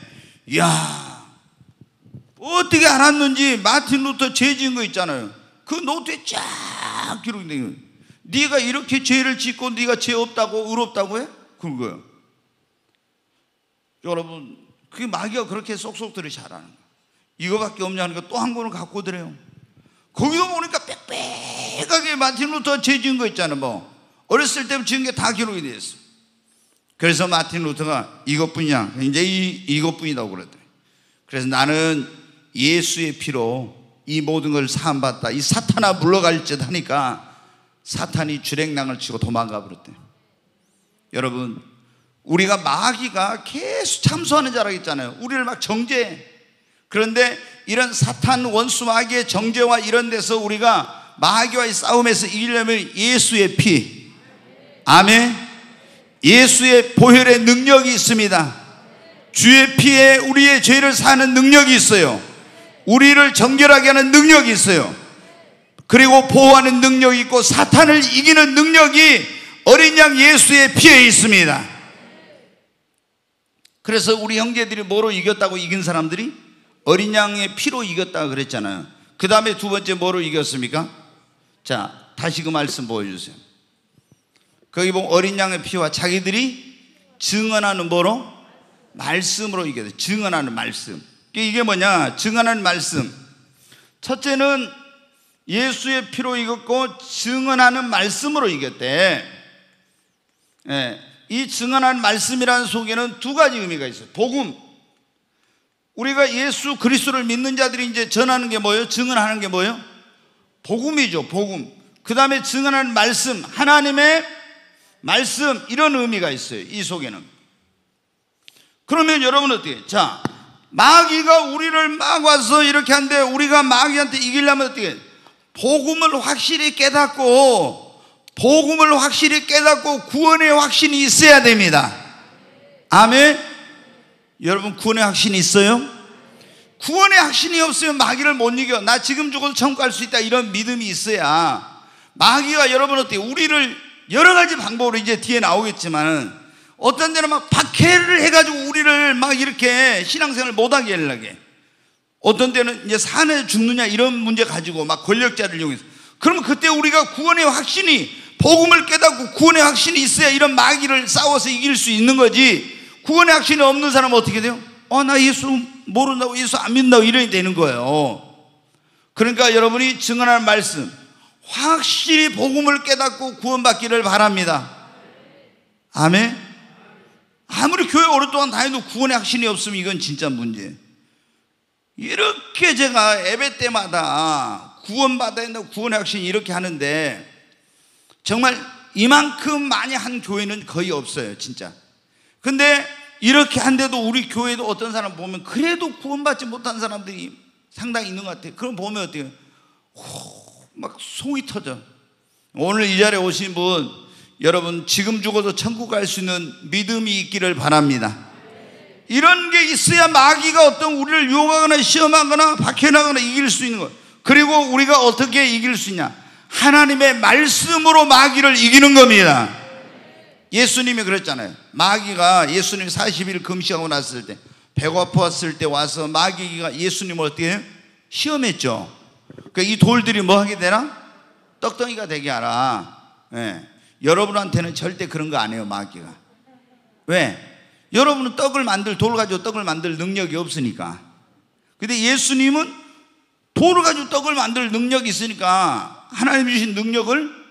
이야, 어떻게 알았는지 마틴 루터 죄 지은 거 있잖아요. 그 노트에 쫙 기록돼 있는 네가 이렇게 죄를 짓고 네가 죄 없다고 의롭다고 해? 그거예요. 여러분, 그게 마귀가 그렇게 쏙쏙들이 잘하는 거예요. 이거밖에 없냐는 거 또 한 권을 갖고 오더래요. 거기도 보니까 빽빽하게 마틴 루터 죄 지은 거 있잖아요. 뭐 어렸을 때 지은 게 다 기록이 되어 있어. 그래서 마틴 루터가 이것뿐이야. 이, 이것뿐이라고 그랬대. 그래서 나는 예수의 피로 이 모든 걸 사함받다. 이 사탄아 물러갈 듯 하니까 사탄이 주랭랑을 치고 도망가 버렸대. 여러분, 우리가 마귀가 계속 참소하는 자라 했잖아요. 우리를 막 정죄해. 그런데 이런 사탄 원수 마귀의 정죄와 이런 데서 우리가 마귀와의 싸움에서 이기려면 예수의 피. 아멘. 예수의 보혈의 능력이 있습니다. 주의 피에 우리의 죄를 사는 능력이 있어요. 우리를 정결하게 하는 능력이 있어요. 그리고 보호하는 능력이 있고 사탄을 이기는 능력이 어린 양 예수의 피에 있습니다. 그래서 우리 형제들이 뭐로 이겼다고 이긴 사람들이 어린 양의 피로 이겼다고 그랬잖아요. 그 다음에 두 번째 뭐로 이겼습니까? 자, 다시 그 말씀 보여주세요. 거기 보면 어린 양의 피와 자기들이 증언하는 뭐로? 말씀으로 이겼어요. 증언하는 말씀. 이게 뭐냐? 증언하는 말씀. 첫째는 예수의 피로 이겼고 증언하는 말씀으로 이겼대. 예, 이 증언하는 말씀이라는 속에는 두 가지 의미가 있어요. 복음. 우리가 예수 그리스도를 믿는 자들이 이제 전하는 게 뭐예요? 증언하는 게 뭐예요? 복음이죠. 복음. 그 다음에 증언하는 말씀, 하나님의 말씀 이런 의미가 있어요. 이 속에는. 그러면 여러분 어떻게? 자, 마귀가 우리를 막 와서 이렇게 한데 우리가 마귀한테 이기려면 어떻게 복음을 확실히 깨닫고 복음을 확실히 깨닫고 구원의 확신이 있어야 됩니다. 아멘. 여러분 구원의 확신이 있어요? 구원의 확신이 없으면 마귀를 못 이겨. 나 지금 죽어도 천국 갈 수 있다. 이런 믿음이 있어야 마귀가 여러분 어떻게 우리를 여러 가지 방법으로 이제 뒤에 나오겠지만 어떤 데는 막 박해를 해가지고 우리를 막 이렇게 신앙생활 못하게 하려고 해. 어떤 때는 이제 산에 죽느냐 이런 문제 가지고 막 권력자를 이용해서 그러면 그때 우리가 구원의 확신이 복음을 깨닫고 구원의 확신이 있어야 이런 마귀를 싸워서 이길 수 있는 거지 구원의 확신이 없는 사람은 어떻게 돼요? 어, 나 예수 모른다고 예수 안 믿는다고 이러니 되는 거예요. 그러니까 여러분이 증언하는 말씀 확실히 복음을 깨닫고 구원받기를 바랍니다. 아멘. 아무리 교회 오랫동안 다녀도 구원의 확신이 없으면 이건 진짜 문제. 이렇게 제가 예배 때마다 구원받아야 된다고 구원의 확신이 이렇게 하는데 정말 이만큼 많이 한 교회는 거의 없어요, 진짜. 근데 이렇게 한데도 우리 교회도 어떤 사람 보면 그래도 구원받지 못한 사람들이 상당히 있는 것 같아요. 그럼 보면 어때요? 막 속이 터져. 오늘 이 자리에 오신 분, 여러분 지금 죽어도 천국 갈 수 있는 믿음이 있기를 바랍니다. 이런 게 있어야 마귀가 어떤 우리를 유혹하거나 시험하거나 박해나거나 이길 수 있는 것. 그리고 우리가 어떻게 이길 수 있냐? 하나님의 말씀으로 마귀를 이기는 겁니다. 예수님이 그랬잖아요. 마귀가 예수님 40일 금식하고 났을 때 배고팠을 때 와서 마귀가 예수님을 어떻게 시험했죠. 그러니까 이 돌들이 뭐 하게 되나? 떡덩이가 되게 하라. 예. 여러분한테는 절대 그런 거 안 해요, 마귀가. 왜? 여러분은 떡을 만들, 돌 가지고 떡을 만들 능력이 없으니까. 근데 예수님은 돌을 가지고 떡을 만들 능력이 있으니까 하나님 주신 능력을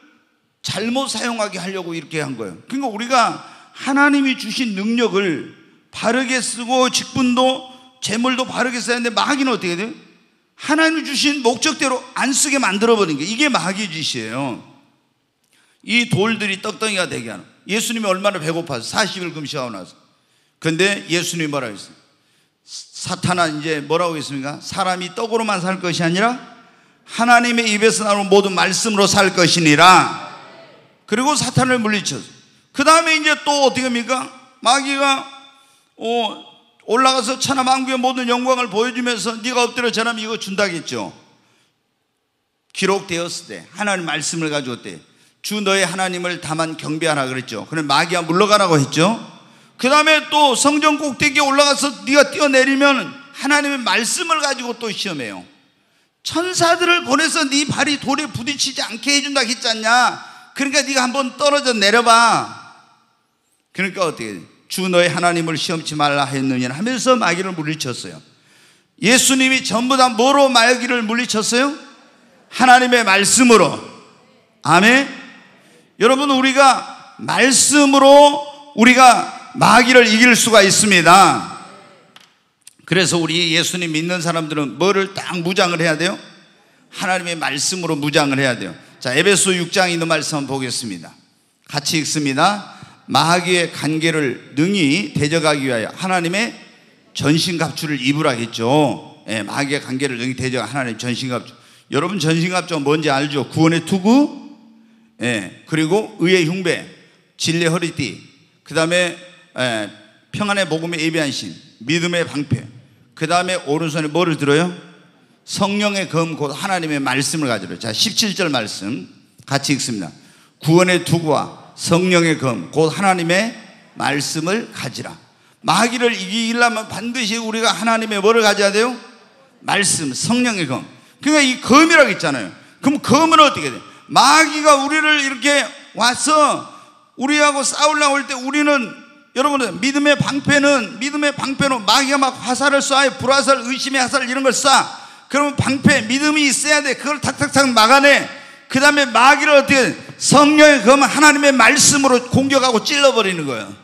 잘못 사용하게 하려고 이렇게 한 거예요. 그러니까 우리가 하나님이 주신 능력을 바르게 쓰고 직분도 재물도 바르게 써야 하는데 마귀는 어떻게 돼요? 하나님이 주신 목적대로 안 쓰게 만들어 버린 게 이게 마귀 짓이에요. 이 돌들이 떡덩이가 되게 하는. 예수님이 얼마나 배고파서 40일 금식하고 나서. 근데 예수님이 뭐라고 했어요? 사탄아 이제 뭐라고 했습니까? 사람이 떡으로만 살 것이 아니라 하나님의 입에서 나오는 모든 말씀으로 살 것이니라. 그리고 사탄을 물리쳤어. 그 다음에 이제 또 어떻게 합니까? 마귀가 어, 올라가서 천하 만국의 모든 영광을 보여주면서 네가 엎드려 저라면 이거 준다겠죠. 기록되었을 때 하나님 말씀을 가지고 때주 너의 하나님을 다만 경배하라 그랬죠. 그럼 마귀가 물러가라고 했죠. 그 다음에 또 성전 꼭대기에 올라가서 네가 뛰어내리면 하나님의 말씀을 가지고 또 시험해요. 천사들을 보내서 네 발이 돌에 부딪히지 않게 해준다 했지 않냐? 그러니까 네가 한번 떨어져 내려봐. 그러니까 어떻게 주 너의 하나님을 시험치 말라 했느냐 하면서 마귀를 물리쳤어요. 예수님이 전부 다 뭐로 마귀를 물리쳤어요? 하나님의 말씀으로. 아멘. 여러분 우리가 말씀으로 우리가 마귀를 이길 수가 있습니다. 그래서 우리 예수님 믿는 사람들은 뭐를 딱 무장을 해야 돼요? 하나님의 말씀으로 무장을 해야 돼요. 자, 에베소 6장 있는 말씀 한번 보겠습니다. 같이 읽습니다. 마귀의 관계를 능히 대적하기 위하여 하나님의 전신갑주를 입으라 했죠. 예, 마귀의 관계를 능히 대적 하나님 전신갑주. 여러분 전신갑주가 뭔지 알죠? 구원의 투구, 예, 그리고 의의 흉배, 진리의 허리띠, 그 다음에 예, 평안의 복음의 예비한 신, 믿음의 방패, 그 다음에 오른손에 뭐를 들어요? 성령의 검, 곧 하나님의 말씀을 가지러. 자, 17절 말씀 같이 읽습니다. 구원의 투구와 성령의 검, 곧 하나님의 말씀을 가지라. 마귀를 이기려면 반드시 우리가 하나님의 뭐를 가져야 돼요? 말씀, 성령의 검. 그러니까 이 검이라고 했잖아요. 그럼 검은 어떻게 돼? 마귀가 우리를 이렇게 와서 우리하고 싸우려고 할 때 우리는 여러분들 믿음의 방패는 믿음의 방패는 마귀가 막 화살을 쏴요. 불화살, 의심의 화살 이런 걸 쏴. 그러면 방패, 믿음이 있어야 돼. 그걸 탁탁탁 막아내. 그 다음에 마귀를 어떻게 성령의 검 하나님의 말씀으로 공격하고 찔러버리는 거예요.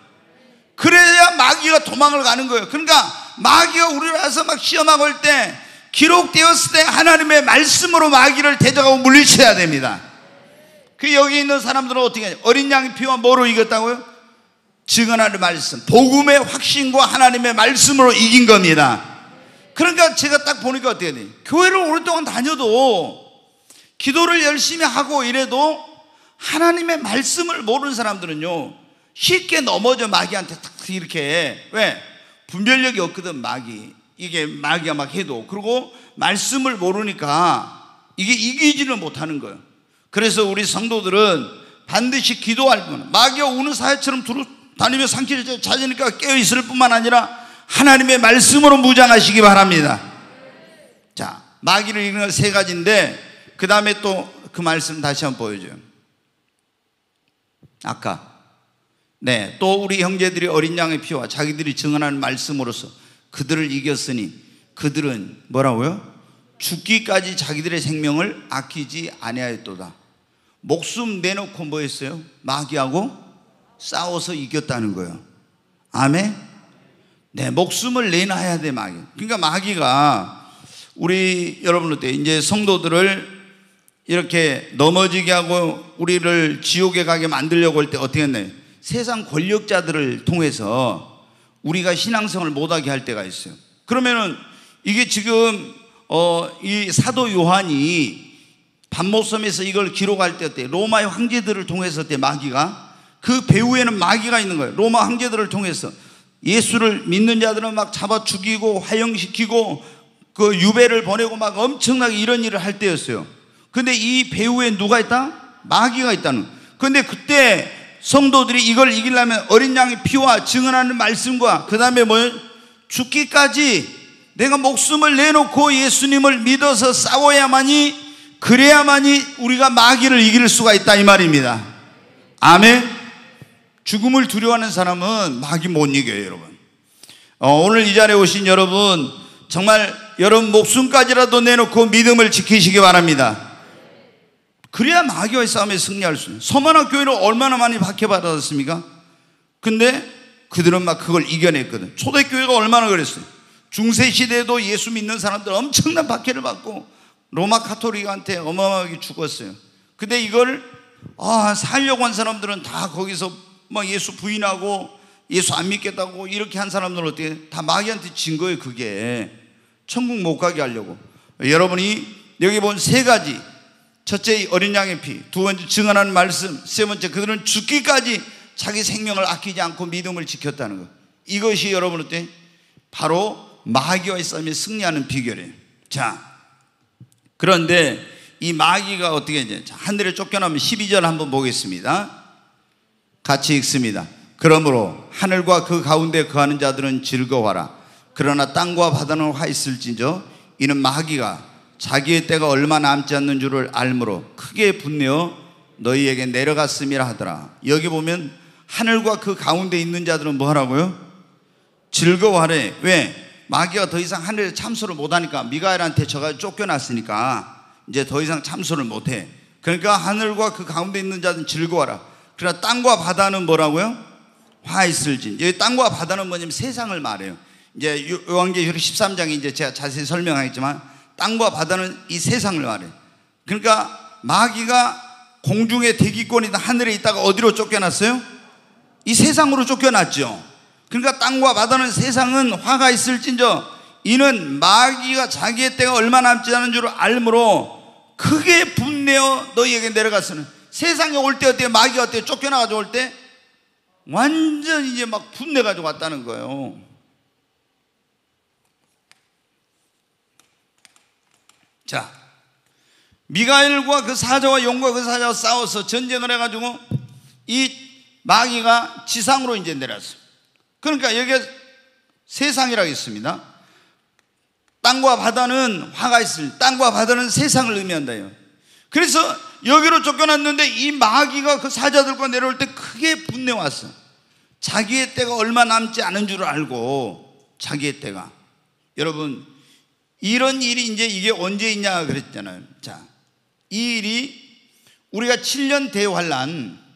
그래야 마귀가 도망을 가는 거예요. 그러니까 마귀가 우리를 와서 막 시험하고 할때 기록되었을 때 하나님의 말씀으로 마귀를 대적하고 물리쳐야 됩니다. 그 여기 있는 사람들은 어떻게 해요? 어린 양의 피와 뭐로 이겼다고요? 증언하는 말씀, 복음의 확신과 하나님의 말씀으로 이긴 겁니다. 그러니까 제가 딱 보니까 어떻게 돼? 교회를 오랫동안 다녀도 기도를 열심히 하고 이래도 하나님의 말씀을 모르는 사람들은요 쉽게 넘어져 마귀한테 탁 이렇게. 왜? 분별력이 없거든 마귀. 이게 마귀가 막 해도. 그리고 말씀을 모르니까 이게 이기지를 못하는 거예요. 그래서 우리 성도들은 반드시 기도할 분 마귀가 우는 사회처럼 다니며 상키를 찾으니까 깨어 있을 뿐만 아니라 하나님의 말씀으로 무장하시기 바랍니다. 자, 마귀를 이기는 세 가지인데 그 다음에 또 그 말씀 다시 한번 보여줘요. 아까 네, 또 우리 형제들이 어린 양의 피와 자기들이 증언하는 말씀으로서 그들을 이겼으니 그들은 뭐라고요? 죽기까지 자기들의 생명을 아끼지 아니하였도다. 목숨 내놓고 뭐 했어요? 마귀하고 싸워서 이겼다는 거예요. 아멘. 네, 목숨을 내놔야 돼 마귀. 그러니까 마귀가 우리 여러분한테 이제 성도들을 이렇게 넘어지게 하고 우리를 지옥에 가게 만들려고 할 때 어떻게 했나요? 세상 권력자들을 통해서 우리가 신앙성을 못하게 할 때가 있어요. 그러면은 이게 지금 어, 이 사도 요한이 반모섬에서 이걸 기록할 때? 로마의 황제들을 통해서 때 마귀가 그 배후에는 마귀가 있는 거예요. 로마 황제들을 통해서 예수를 믿는 자들은 막 잡아 죽이고 화형시키고 그 유배를 보내고 막 엄청나게 이런 일을 할 때였어요. 근데 이 배후에 누가 있다? 마귀가 있다는. 근데 그때 성도들이 이걸 이기려면 어린 양의 피와 증언하는 말씀과 그 다음에 뭐 죽기까지 내가 목숨을 내놓고 예수님을 믿어서 싸워야만이 그래야만이 우리가 마귀를 이길 수가 있다 이 말입니다. 아멘. 죽음을 두려워하는 사람은 마귀 못 이겨요, 여러분. 어, 오늘 이 자리에 오신 여러분 정말 여러분 목숨까지라도 내놓고 믿음을 지키시기 바랍니다. 그래야 마귀와의 싸움에 승리할 수 있는. 서만학 교회를 얼마나 많이 박해받았습니까? 근데 그들은 막 그걸 이겨냈거든. 초대교회가 얼마나 그랬어요. 중세 시대에도 예수 믿는 사람들 엄청난 박해를 받고 로마 카톨릭한테 어마어마하게 죽었어요. 근데 이걸 아, 살려고 한 사람들은 다 거기서 뭐 예수 부인하고 예수 안 믿겠다고 이렇게 한 사람들은 어떻게 다 마귀한테 진 거예요, 그게. 천국 못 가게 하려고. 여러분이 여기 본 세 가지 첫째 어린 양의 피, 두 번째 증언하는 말씀, 세 번째 그들은 죽기까지 자기 생명을 아끼지 않고 믿음을 지켰다는 것. 이것이 여러분한테 바로 마귀와의 싸움에 승리하는 비결이에요. 자, 그런데 이 마귀가 어떻게 이제 하늘에 쫓겨나면 12절 한번 보겠습니다. 같이 읽습니다. 그러므로 하늘과 그 가운데 거하는 자들은 즐거워하라. 그러나 땅과 바다는 화 있을진저 이는 마귀가 자기의 때가 얼마 남지 않는 줄을 알므로 크게 분내어 너희에게 내려갔음이라 하더라. 여기 보면 하늘과 그 가운데 있는 자들은 뭐 하라고요? 즐거워하래. 왜? 마귀가 더 이상 하늘에 참소를 못하니까 미가엘한테 저가 쫓겨났으니까 이제 더 이상 참소를 못해. 그러니까 하늘과 그 가운데 있는 자들은 즐거워라. 그러나 땅과 바다는 뭐라고요? 화 있을진. 여기 땅과 바다는 뭐냐면 세상을 말해요. 이제 요한계시록 13장에 이제 제가 자세히 설명하겠지만 땅과 바다는 이 세상을 말해요. 그러니까 마귀가 공중의 대기권이다 하늘에 있다가 어디로 쫓겨났어요? 이 세상으로 쫓겨났죠. 그러니까 땅과 바다는 세상은 화가 있을진저 이는 마귀가 자기의 때가 얼마 남지 않은 줄 알므로 크게 분내어 너희에게 내려갔으는 세상에 올 때 어때요? 마귀가 어때요? 쫓겨나가지고 올 때 완전 이제 막 분내가지고 왔다는 거예요. 자, 미가엘과 그 사자와 용과 그 사자와 싸워서 전쟁을 해가지고 이 마귀가 지상으로 이제 내렸어요. 그러니까 여기에 세상이라고 있습니다. 땅과 바다는 화가 있을, 땅과 바다는 세상을 의미한다요. 그래서 여기로 쫓겨났는데 이 마귀가 그 사자들과 내려올 때 크게 분내왔어. 자기의 때가 얼마 남지 않은 줄 알고 자기의 때가. 여러분, 이런 일이 이제 이게 언제 있냐 그랬잖아요. 자, 이 일이 우리가 7년 대환란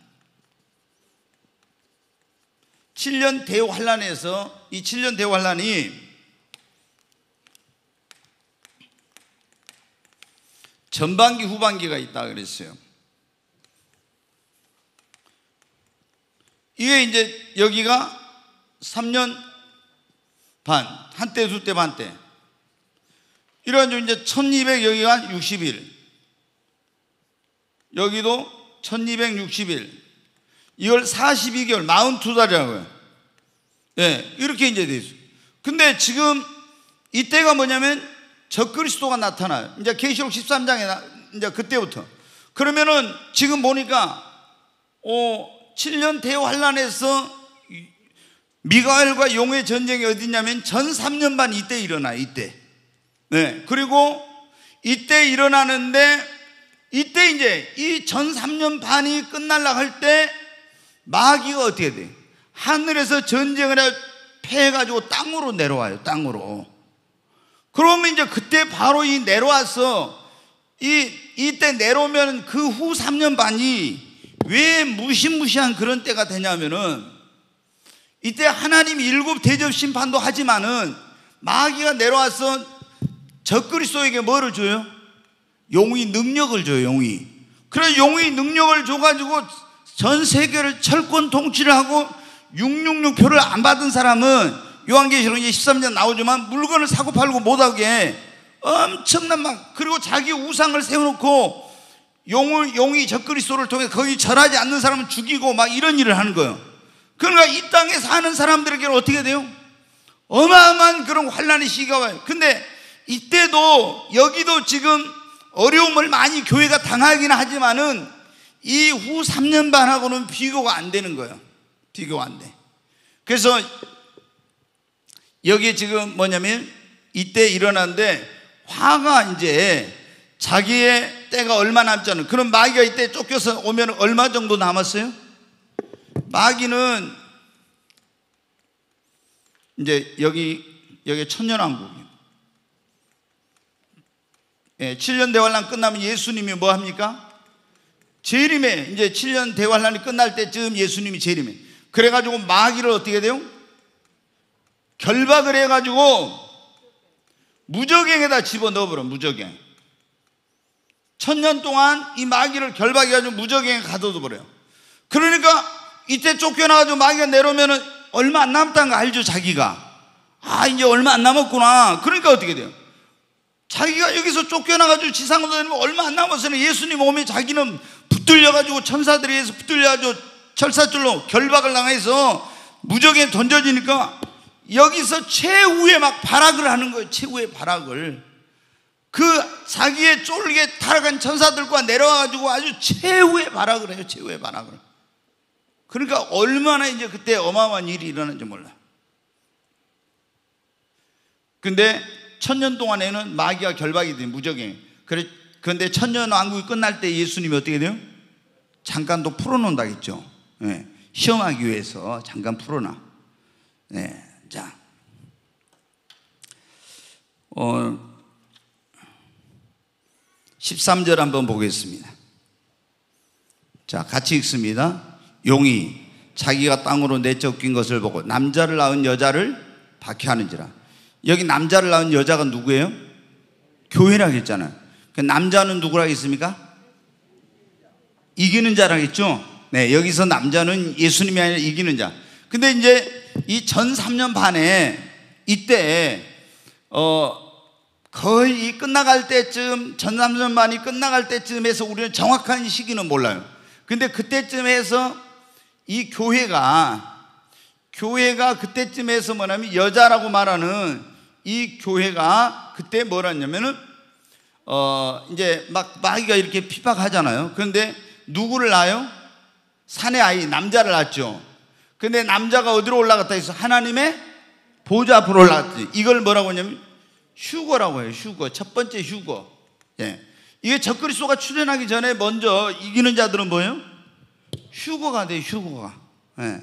7년 대환란에서 이 7년 대환란이 전반기 후반기가 있다 그랬어요. 이게 이제 여기가 3년 반, 한때, 두 때, 반때. 이래가지고 이제 1200 여기가 60일. 여기도 1260일. 이걸 42개월, 42달이라고요. 예, 이렇게 이제 돼 있어요. 근데 지금 이때가 뭐냐면 적그리스도가 나타나요. 이제 계시록 13장에 나, 이제 그때부터. 그러면은 지금 보니까 어, 7년 대환란에서 미가엘과 용의 전쟁이 어디냐면 전 3년 반 이때 일어나 이때. 네. 그리고 이때 일어나는데 이때 이제 이 전 3년 반이 끝날라 할 때 마귀가 어떻게 돼? 하늘에서 전쟁을 해 패해 가지고 땅으로 내려와요. 땅으로. 그러면 이제 그때 바로 이 내려와서 이 이때 내려오면 그 후 3년 반이 왜 무시무시한 그런 때가 되냐면은 이때 하나님이 일곱 대접 심판도 하지만은 마귀가 내려와서 적그리스도에게 뭐를 줘요? 용이 능력을 줘요, 용이. 그래서 용이 능력을 줘가지고 전 세계를 철권 통치를 하고 666표를 안 받은 사람은 요한계시록 이제 13년 나오지만 물건을 사고 팔고 못하게 엄청난 막 그리고 자기 우상을 세워놓고 용을 용이 적그리스도를 통해 거기 절하지 않는 사람은 죽이고 막 이런 일을 하는 거예요. 그러니까 이 땅에 사는 사람들에게는 어떻게 돼요? 어마어마한 그런 환란의 시기가 와요. 근데 이때도 여기도 지금 어려움을 많이 교회가 당하긴 하지만은 이 후 3년 반하고는 비교가 안 되는 거예요. 비교가 안 돼. 그래서 여기 지금 뭐냐면 이때 일어난데 화가 이제 자기의 때가 얼마 남지 않은 그럼 마귀가 이때 쫓겨서 오면 얼마 정도 남았어요? 마귀는 이제 여기 여기 천년왕국이에요. 예, 7년 대환란 끝나면 예수님이 뭐 합니까? 재림에 이제 7년 대환란이 끝날 때쯤 예수님이 재림에 그래가지고 마귀를 어떻게 돼요? 결박을 해가지고 무적행에다 집어 넣어버려 무적행. 천년 동안 이 마귀를 결박해가지고 무적행에 가둬둬버려요. 그러니까 이때 쫓겨나가지고 마귀가 내려오면은 얼마 안 남았다는 거 알죠 자기가? 아 이제 얼마 안 남았구나. 그러니까 어떻게 돼요? 자기가 여기서 쫓겨나가지고 지상으로 다니면 얼마 안 남았으니 예수님 오면 자기는 붙들려가지고 천사들에 의해서 붙들려가지고 철사줄로 결박을 당해서 무적에 던져지니까 여기서 최후의 막 발악을 하는 거예요. 최후의 발악을. 그 자기의 쫄게 타락한 천사들과 내려와가지고 아주 최후의 발악을 해요. 최후의 발악을. 그러니까 얼마나 이제 그때 어마어마한 일이 일어났는지 몰라. 근데 천년 동안에는 마귀가 결박이 돼 무적에. 그래 그런데 천년 왕국이 끝날 때 예수님이 어떻게 돼요? 잠깐 또 풀어놓는다겠죠. 네. 시험하기 위해서 잠깐 풀어놔. 네. 자, 어, 13절 한번 보겠습니다. 자, 같이 읽습니다. 용이 자기가 땅으로 내쫓긴 것을 보고 남자를 낳은 여자를 박해하는지라. 여기 남자를 낳은 여자가 누구예요? 교회라고 했잖아요. 그 남자는 누구라고 했습니까? 이기는 자라겠죠? 네, 여기서 남자는 예수님이 아니라 이기는 자. 근데 이제 이 전 3년 반에 이때 어 거의 끝나갈 때쯤 전 3년 반이 끝나갈 때쯤에서 우리는 정확한 시기는 몰라요. 근데 그때쯤에서 이 교회가 교회가 그때쯤에서 뭐냐면 여자라고 말하는 이 교회가 그때 뭐라냐면은 어 이제 막 마귀가 이렇게 핍박하잖아요. 그런데 누구를 낳아요? 산의 아이 남자를 낳죠. 근데 남자가 어디로 올라갔다 해서 하나님의 보좌 앞으로 올라갔지. 이걸 뭐라고 하냐면 휴거라고 해요. 휴거. 첫 번째 휴거. 예. 이게 적그리스도가 출현하기 전에 먼저 이기는 자들은 뭐예요? 휴거가 돼, 휴거가. 예.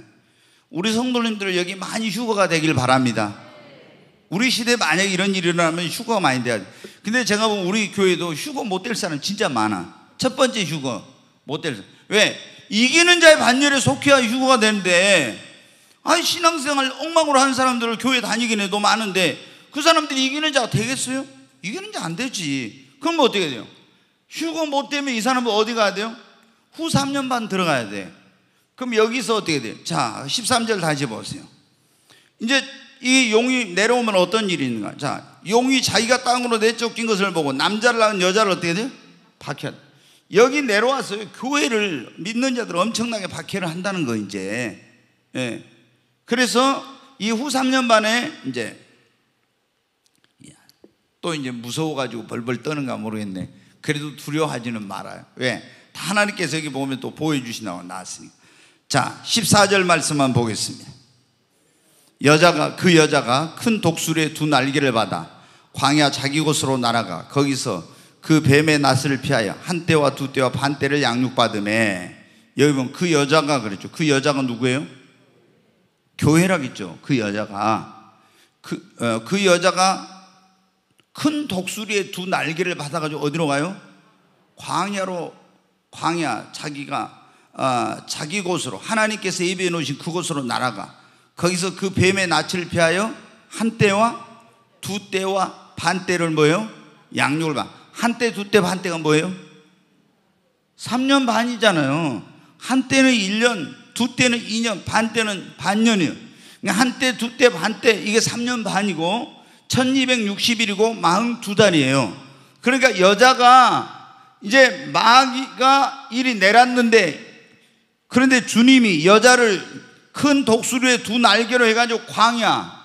우리 성도님들 여기 많이 휴거가 되길 바랍니다. 우리 시대에 만약에 이런 일이 일어나면 휴거가 많이 돼야 돼. 근데 제가 보면 우리 교회도 휴거 못 될 사람 진짜 많아. 첫 번째 휴거 못 될 사람. 왜? 이기는 자의 반열에 속해야 휴거가 되는데 아니 신앙생활 엉망으로 하는 사람들을 교회 다니긴 해도 많은데 그 사람들이 이기는 자가 되겠어요? 이기는 자 안 되지 그럼 뭐 어떻게 돼요? 휴거 못 되면 이 사람은 어디 가야 돼요? 후 3년 반 들어가야 돼 그럼 여기서 어떻게 돼요? 자 13절 다시 보세요 이제 이 용이 내려오면 어떤 일이 있는가 자 용이 자기가 땅으로 내쫓긴 것을 보고 남자를 낳은 여자를 어떻게 돼요? 박혀 여기 내려와서 교회를 믿는 자들 엄청나게 박해를 한다는 거 이제. 예. 그래서 이후 3년 반에 이제 또 이제 무서워가지고 벌벌 떠는가 모르겠네. 그래도 두려워하지는 말아요. 왜? 다 하나님께서 여기 보면 또 보여주신다고 나왔으니까. 자, 14절 말씀만 보겠습니다. 여자가 그 여자가 큰 독수리의 두 날개를 받아 광야 자기 곳으로 날아가 거기서 그 뱀의 낯을 피하여 한 때와 두 때와 반 때를 양육받음에 보면 그 여자가 그랬죠. 그 여자가 누구예요? 교회라겠죠. 그 여자가 그, 어, 그 여자가 큰 독수리의 두 날개를 받아가지고 어디로 가요? 광야로 광야 자기가 어, 자기 곳으로 하나님께서 예비해 놓으신 그곳으로 날아가 거기서 그 뱀의 낯을 피하여 한 때와 두 때와 반 때를 뭐예요? 양육을 봐. 한 때, 두 때, 반 때가 뭐예요? 3년 반이잖아요. 한 때는 1년, 두 때는 2년, 반 때는 반년이에요. 그러니까 한 때, 두 때, 반 때, 이게 3년 반이고, 1260일이고, 42달이에요. 그러니까 여자가 이제 마귀가 일이 내렸는데, 그런데 주님이 여자를 큰 독수리의 두 날개로 해가지고 광야,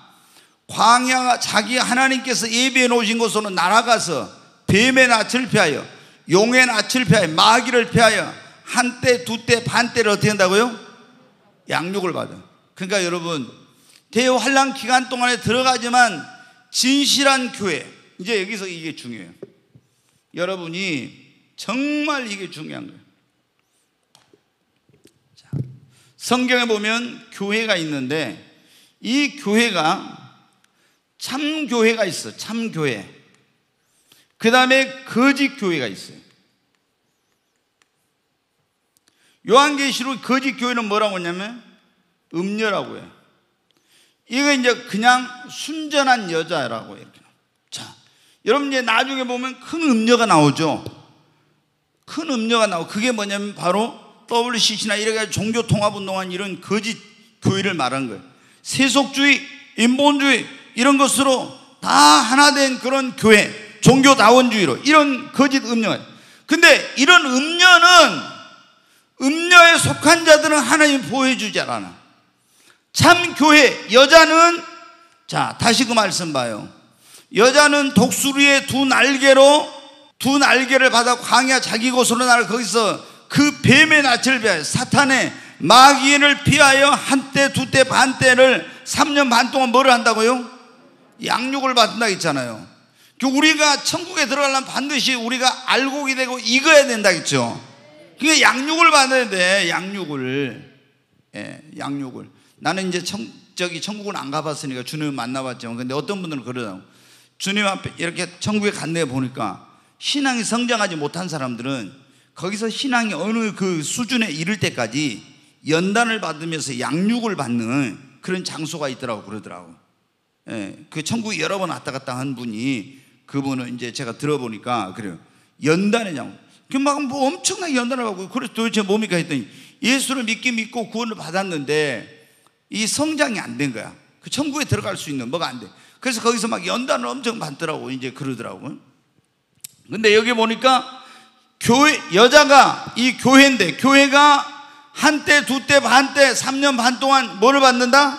광야 자기 하나님께서 예비해 놓으신 곳으로 날아가서 뱀의 낯을 피하여 용의 낯을 피하여 마귀를 피하여 한 때, 두 때, 반 때를 어떻게 한다고요? 양육을 받아. 그러니까 여러분 대환란 기간 동안에 들어가지만 진실한 교회 이제 여기서 이게 중요해요. 여러분이 정말 이게 중요한 거예요. 자, 성경에 보면 교회가 있는데 이 교회가 참 교회가 있어. 참 교회. 그 다음에 거짓 교회가 있어요. 요한계시록 거짓 교회는 뭐라고 하냐면 음녀라고 해요. 이거 이제 그냥 순전한 여자라고 이렇게. 자, 여러분 이제 나중에 보면 큰 음녀가 나오죠. 큰 음녀가 나오고 그게 뭐냐면 바로 WCC나 이래가 종교 통합 운동한 이런 거짓 교회를 말한 거예요. 세속주의, 인본주의 이런 것으로 다 하나 된 그런 교회, 종교다원주의로 이런 거짓 음녀. 근데 이런 음녀는 음녀에 속한 자들은 하나님 보호해주지 않아. 참 교회, 여자는, 자, 다시 그 말씀 봐요. 여자는 독수리의 두 날개로 두 날개를 받아 광야 자기 곳으로 날 거기서 그 뱀의 낯을 피하여 사탄의 마귀를 피하여 한때, 두 때, 반 때를 3년 반 동안 뭐를 한다고요? 양육을 받는다 했잖아요. 그 우리가 천국에 들어가려면 반드시 우리가 알곡이 되고 익어야 된다 했죠. 그게 양육을 받아야 돼. 양육을. 예, 양육을. 나는 이제 청, 저기 천국은 안 가봤으니까 주님을 만나봤지만 근데 어떤 분들은 그러더라고. 주님 앞에 이렇게 천국에 간데 보니까 신앙이 성장하지 못한 사람들은 거기서 신앙이 어느 그 수준에 이를 때까지 연단을 받으면서 양육을 받는 그런 장소가 있더라고 그러더라고. 예, 그 천국에 여러 번 왔다 갔다 한 분이 그분은 이제 제가 들어보니까 그래요. 장. 그막뭐 엄청나게 연단을 하고 그래서 도대체 뭡니까 했더니 예수를 믿기 믿고 구원을 받았는데 이 성장이 안 된 거야. 그 천국에 들어갈 수 있는 뭐가 안 돼. 그래서 거기서 막 연단을 엄청 받더라고 이제 그러더라고. 근데 여기 보니까 교회 여자가 이 교회인데 교회가 한 때 두 때 반 때 3년 반 동안 뭐를 받는다?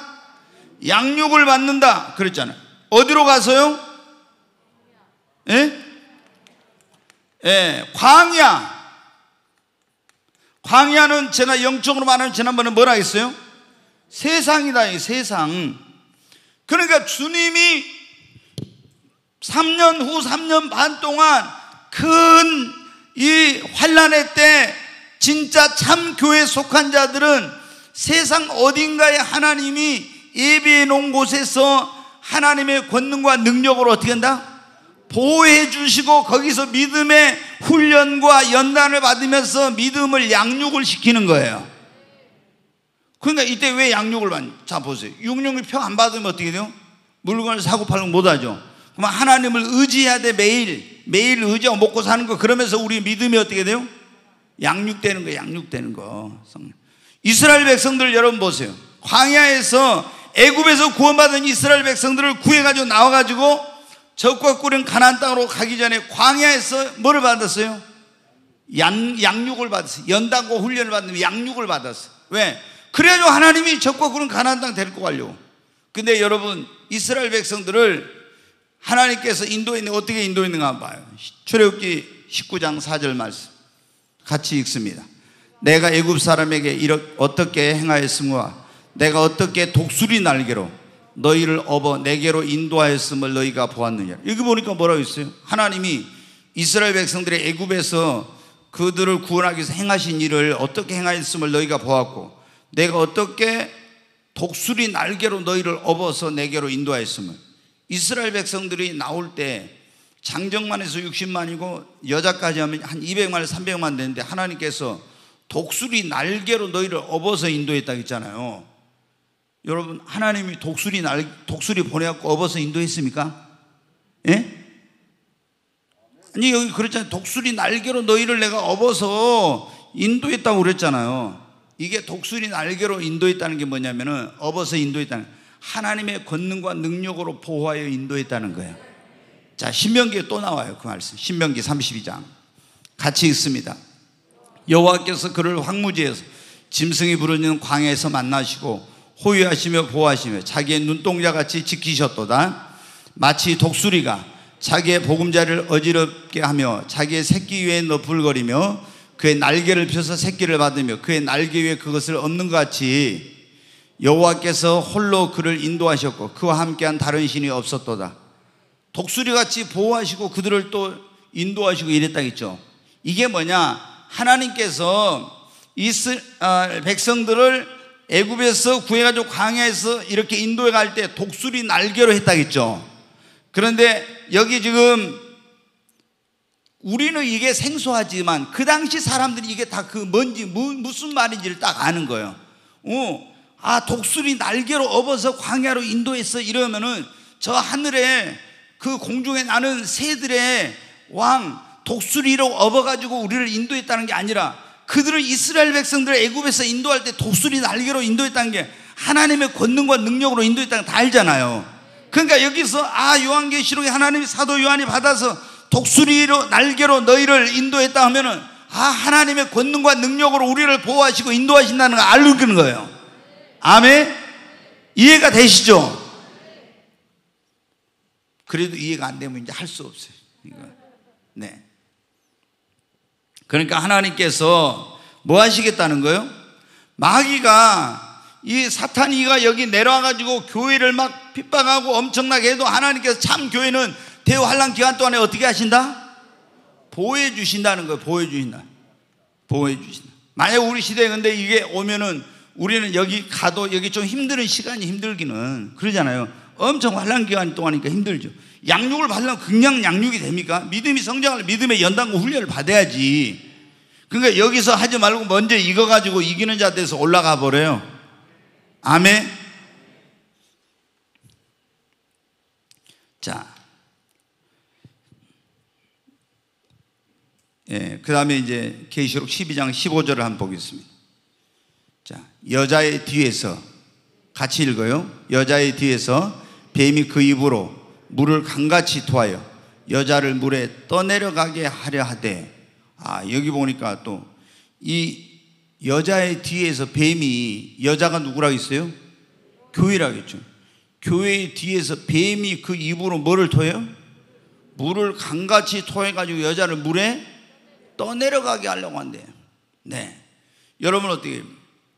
양육을 받는다 그랬잖아요. 어디로 가서요? 예? 예, 광야. 광야는 제가 영적으로 말하면 지난번에 뭐라 했어요? 세상이다, 이 세상. 그러니까 주님이 3년 후 3년 반 동안 큰 이 환란의 때 진짜 참 교회에 속한 자들은 세상 어딘가에 하나님이 예비해 놓은 곳에서 하나님의 권능과 능력으로 어떻게 한다? 보호해 주시고 거기서 믿음의 훈련과 연단을 받으면서 믿음을 양육을 시키는 거예요. 그러니까 이때 왜 양육을 받냐? 자 보세요. 육령이 표안 받으면 어떻게 돼요? 물건을 사고 팔고 못 하죠. 그럼 하나님을 의지해야 돼 매일 매일 의지하고 먹고 사는 거 그러면서 우리 믿음이 어떻게 돼요? 양육되는 거 양육되는 거. 이스라엘 백성들 여러분 보세요. 광야에서 애굽에서 구원받은 이스라엘 백성들을 구해가지고 나와가지고 적과 꿀은 가나안 땅으로 가기 전에 광야에서 뭐를 받았어요? 양, 양육을 받았어요. 연단과 훈련을 받는 양육을 받았어요. 왜? 그래야죠 하나님이 적과 꿀은 가나안 땅 데리고 가려고. 근데 여러분 이스라엘 백성들을 하나님께서 인도했는 어떻게 인도했는가 봐요. 출애굽기 19장 4절 말씀 같이 읽습니다. 내가 애굽 사람에게 이렇게 어떻게 행하였음과 내가 어떻게 독수리 날개로 너희를 업어 내게로 인도하였음을 너희가 보았느냐. 여기 보니까 뭐라고 있어요? 하나님이 이스라엘 백성들의 애굽에서 그들을 구원하기 위해서 행하신 일을 어떻게 행하였음을 너희가 보았고 내가 어떻게 독수리 날개로 너희를 업어서 내게로 인도하였음을 이스라엘 백성들이 나올 때 장정만 해서 60만이고 여자까지 하면 한 200만, 300만 되는데 하나님께서 독수리 날개로 너희를 업어서 인도했다고 했잖아요. 여러분 하나님이 독수리 날 독수리 보내갖고 업어서 인도했습니까? 예? 아니 여기 그랬잖아요. 독수리 날개로 너희를 내가 업어서 인도했다고 그랬잖아요. 이게 독수리 날개로 인도했다는 게 뭐냐면은 업어서 인도했다는 하나님의 권능과 능력으로 보호하여 인도했다는 거예요. 자, 신명기에 또 나와요. 그 말씀. 신명기 32장. 같이 읽습니다. 여호와께서 그를 황무지에서 짐승이 부르는 광야에서 만나시고 호위하시며 보호하시며 자기의 눈동자 같이 지키셨도다. 마치 독수리가 자기의 보금자리를 어지럽게 하며 자기의 새끼 위에 너불거리며 그의 날개를 펴서 새끼를 받으며 그의 날개 위에 그것을 엎는 것 같이 여호와께서 홀로 그를 인도하셨고 그와 함께한 다른 신이 없었도다. 독수리 같이 보호하시고 그들을 또 인도하시고 이랬다겠죠. 이게 뭐냐? 하나님께서 이스 아, 백성들을 애굽에서 구해가지고 광야에서 이렇게 인도해 갈때 독수리 날개로 했다겠죠. 그런데 여기 지금 우리는 이게 생소하지만 그 당시 사람들이 이게 다 그 뭔지 무슨 말인지를 딱 아는 거예요. 어, 아 독수리 날개로 업어서 광야로 인도했어 이러면은 저 하늘에 그 공중에 나는 새들의 왕 독수리로 업어가지고 우리를 인도했다는 게 아니라 그들은 이스라엘 백성들을 애굽에서 인도할 때 독수리 날개로 인도했다는 게 하나님의 권능과 능력으로 인도했다는 거 다 알잖아요. 그러니까 여기서 아 요한계시록에 하나님이 사도 요한이 받아서 독수리로 날개로 너희를 인도했다 하면은 아 하나님의 권능과 능력으로 우리를 보호하시고 인도하신다는 걸 알고 거예요. 아멘. 이해가 되시죠? 그래도 이해가 안 되면 이제 할 수 없어요. 네. 그러니까 하나님께서 뭐 하시겠다는 거예요? 마귀가 이 사탄이가 여기 내려와가지고 교회를 막 핍박하고 엄청나게 해도 하나님께서 참 교회는 대환란 기간 동안에 어떻게 하신다? 보호해 주신다는 거예요. 보호해 주신다. 보호해 주신다. 만약 우리 시대에 근데 이게 오면은 우리는 여기 가도 여기 좀 힘든 시간이 힘들기는 그러잖아요. 엄청 환란 기간 동안이니까 힘들죠. 양육을 받으면 그냥 양육이 됩니까? 믿음이 성장을 믿음의 연단과 훈련을 받아야지. 그러니까 여기서 하지 말고 먼저 이거 가지고 이기는 자 돼서 올라가 버려요. 아멘. 자. 예, 그 다음에 이제 계시록 12장 15절을 한번 보겠습니다. 자, 여자의 뒤에서 같이 읽어요. 여자의 뒤에서 뱀이 그 입으로 물을 강같이 토하여 여자를 물에 떠내려가게 하려 하되 아 여기 보니까 또 이 여자의 뒤에서 뱀이 여자가 누구라고 있어요? 교회라겠죠. 교회의 뒤에서 뱀이 그 입으로 뭐를 토해요? 물을 강같이 토해가지고 여자를 물에 떠내려가게 하려고 한대요. 네. 여러분 어떻게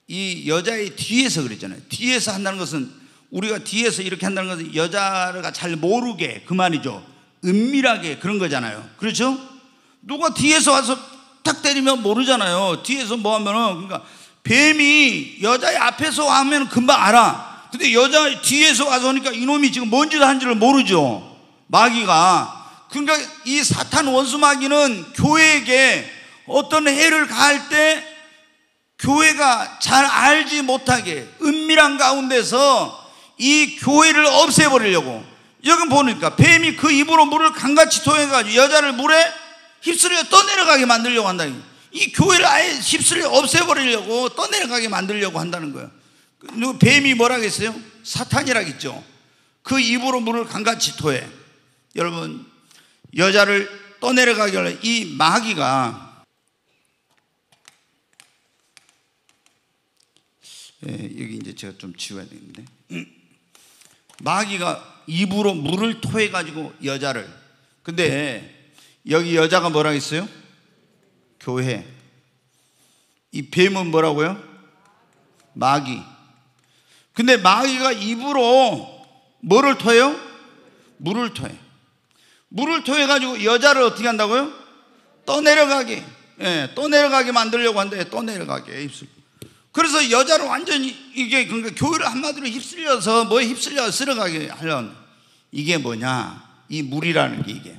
이 여자의 뒤에서 그랬잖아요. 뒤에서 한다는 것은 우리가 뒤에서 이렇게 한다는 것은 여자가 잘 모르게 그 말이죠. 은밀하게 그런 거잖아요. 그렇죠? 누가 뒤에서 와서 탁 때리면 모르잖아요. 뒤에서 뭐 하면은 그러니까 뱀이 여자의 앞에서 하면 금방 알아. 근데 여자 뒤에서 와서 하니까 이놈이 지금 뭔 짓을 한지를 모르죠. 마귀가. 그러니까 이 사탄 원수 마귀는 교회에게 어떤 해를 가할 때 교회가 잘 알지 못하게 은밀한 가운데서 이 교회를 없애버리려고 여기 보니까 뱀이 그 입으로 물을 강같이 토해가지고 여자를 물에 휩쓸려 떠내려가게 만들려고 한다. 이 교회를 아예 휩쓸려 없애버리려고 떠내려가게 만들려고 한다는 거예요. 그 뱀이 뭐라겠어요? 사탄이라겠죠. 그 입으로 물을 강같이 토해. 여러분, 여자를 떠내려가게 하려 이 마귀가 예, 여기 이제 제가 좀 지워야 되는데. 마귀가 입으로 물을 토해 가지고 여자를 근데 여기 여자가 뭐라 했어요? 교회 이 뱀은 뭐라고요? 마귀 근데 마귀가 입으로 뭐를 토해요? 물을 토해. 물을 토해 가지고 여자를 어떻게 한다고요? 떠내려가게. 예, 떠내려가게 만들려고 한대. 떠내려가게 입술. 그래서 여자를 완전히 이게 그러니까 교회를 한마디로 휩쓸려서 뭐에 휩쓸려 쓸어가게 하려는 이게 뭐냐? 이 물이라는 게 이게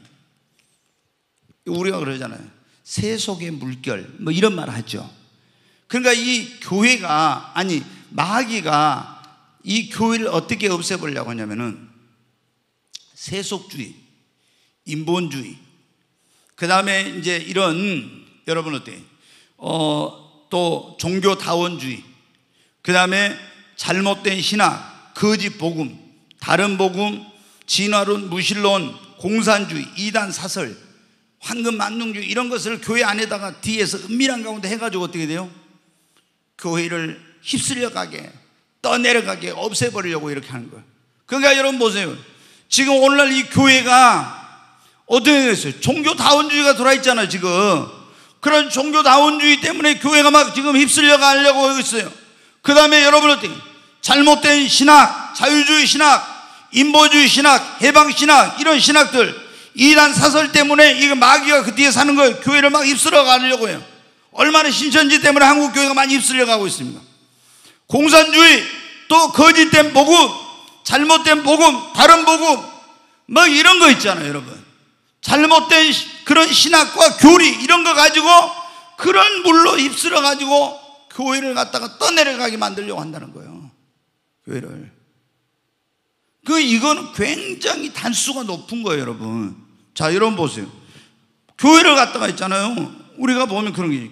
우리가 그러잖아요. 세속의 물결 뭐 이런 말 하죠. 그러니까 이 교회가 아니 마귀가 이 교회를 어떻게 없애보려고 하냐면은 세속주의, 인본주의, 그 다음에 이제 이런 여러분 어때? 어, 또 종교다원주의, 그 다음에 잘못된 신학, 거짓 복음, 다른 복음, 진화론, 무신론, 공산주의, 이단 사설, 황금 만능주의 이런 것을 교회 안에다가 뒤에서 은밀한 가운데 해가지고 어떻게 돼요? 교회를 휩쓸려 가게, 떠내려가게, 없애버리려고 이렇게 하는 거예요. 그러니까 여러분 보세요. 지금 오늘날 이 교회가 어떻게 됐어요? 종교다원주의가 돌아있잖아요, 지금. 그런 종교다원주의 때문에 교회가 막 지금 휩쓸려 가려고 하고 있어요. 그 다음에 여러분 어떻게? 잘못된 신학, 자유주의 신학, 인보주의 신학, 해방 신학, 이런 신학들, 이단 사설 때문에 이 마귀가 그 뒤에 사는 거예요. 교회를 막 휩쓸어 가려고 해요. 얼마나 신천지 때문에 한국 교회가 많이 휩쓸려 가고 있습니다. 공산주의, 또 거짓된 복음, 잘못된 복음, 다른 복음, 뭐 이런 거 있잖아요, 여러분. 잘못된 그런 신학과 교리, 이런 거 가지고 그런 물로 휩쓸어 가지고 교회를 갖다가 떠내려가게 만들려고 한다는 거예요. 교회를. 그, 이거는 굉장히 단수가 높은 거예요, 여러분. 자, 여러분 보세요. 교회를 갖다가 있잖아요. 우리가 보면 그런 게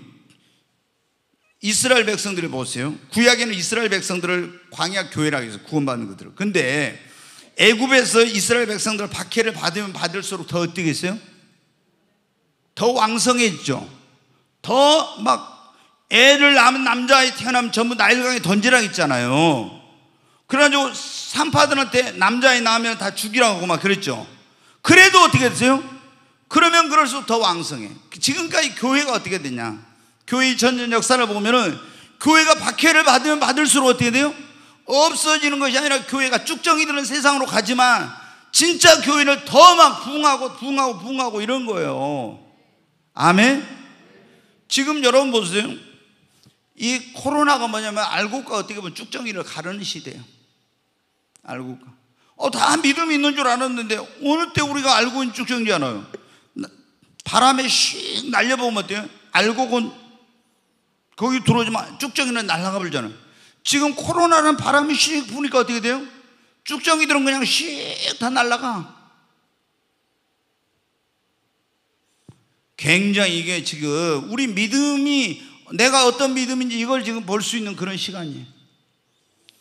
이스라엘 백성들이 보세요. 구약에는 이스라엘 백성들을 광야 교회라고 해서 구원받는 것들. 근데 애굽에서 이스라엘 백성들 박해를 받으면 받을수록 더 어떻게 했어요? 더 왕성해지죠. 더 막 애를 낳은 남자아이 태어나면 전부 나일강에 던지라고 했잖아요. 그래가지고 산파들한테 남자아이 낳으면 다 죽이라고 막 그랬죠. 그래도 어떻게 됐어요? 그러면 그럴수록 더 왕성해. 지금까지 교회가 어떻게 됐냐? 교회 전전 역사를 보면은 교회가 박해를 받으면 받을수록 어떻게 돼요? 없어지는 것이 아니라 교회가 쭉정이들은 세상으로 가지만 진짜 교회는 더막 부흥하고 부흥하고 부흥하고 이런 거예요. 아멘? 지금 여러분 보세요. 이 코로나가 뭐냐면 알고가 어떻게 보면 쭉정이를 가르는 시대예요. 알고가. 어, 다 믿음이 있는 줄 알았는데 어느 때 우리가 알고 있는 쭉정이잖아요. 바람에 슉 날려보면 어때요? 알고는 거기 들어오지만 쭉정이는 날아가 버리잖아요. 지금 코로나는 바람이 씩 부니까 어떻게 돼요? 쭉정이들은 그냥 씩 다 날아가. 굉장히 이게 지금 우리 믿음이 내가 어떤 믿음인지 이걸 지금 볼 수 있는 그런 시간이에요.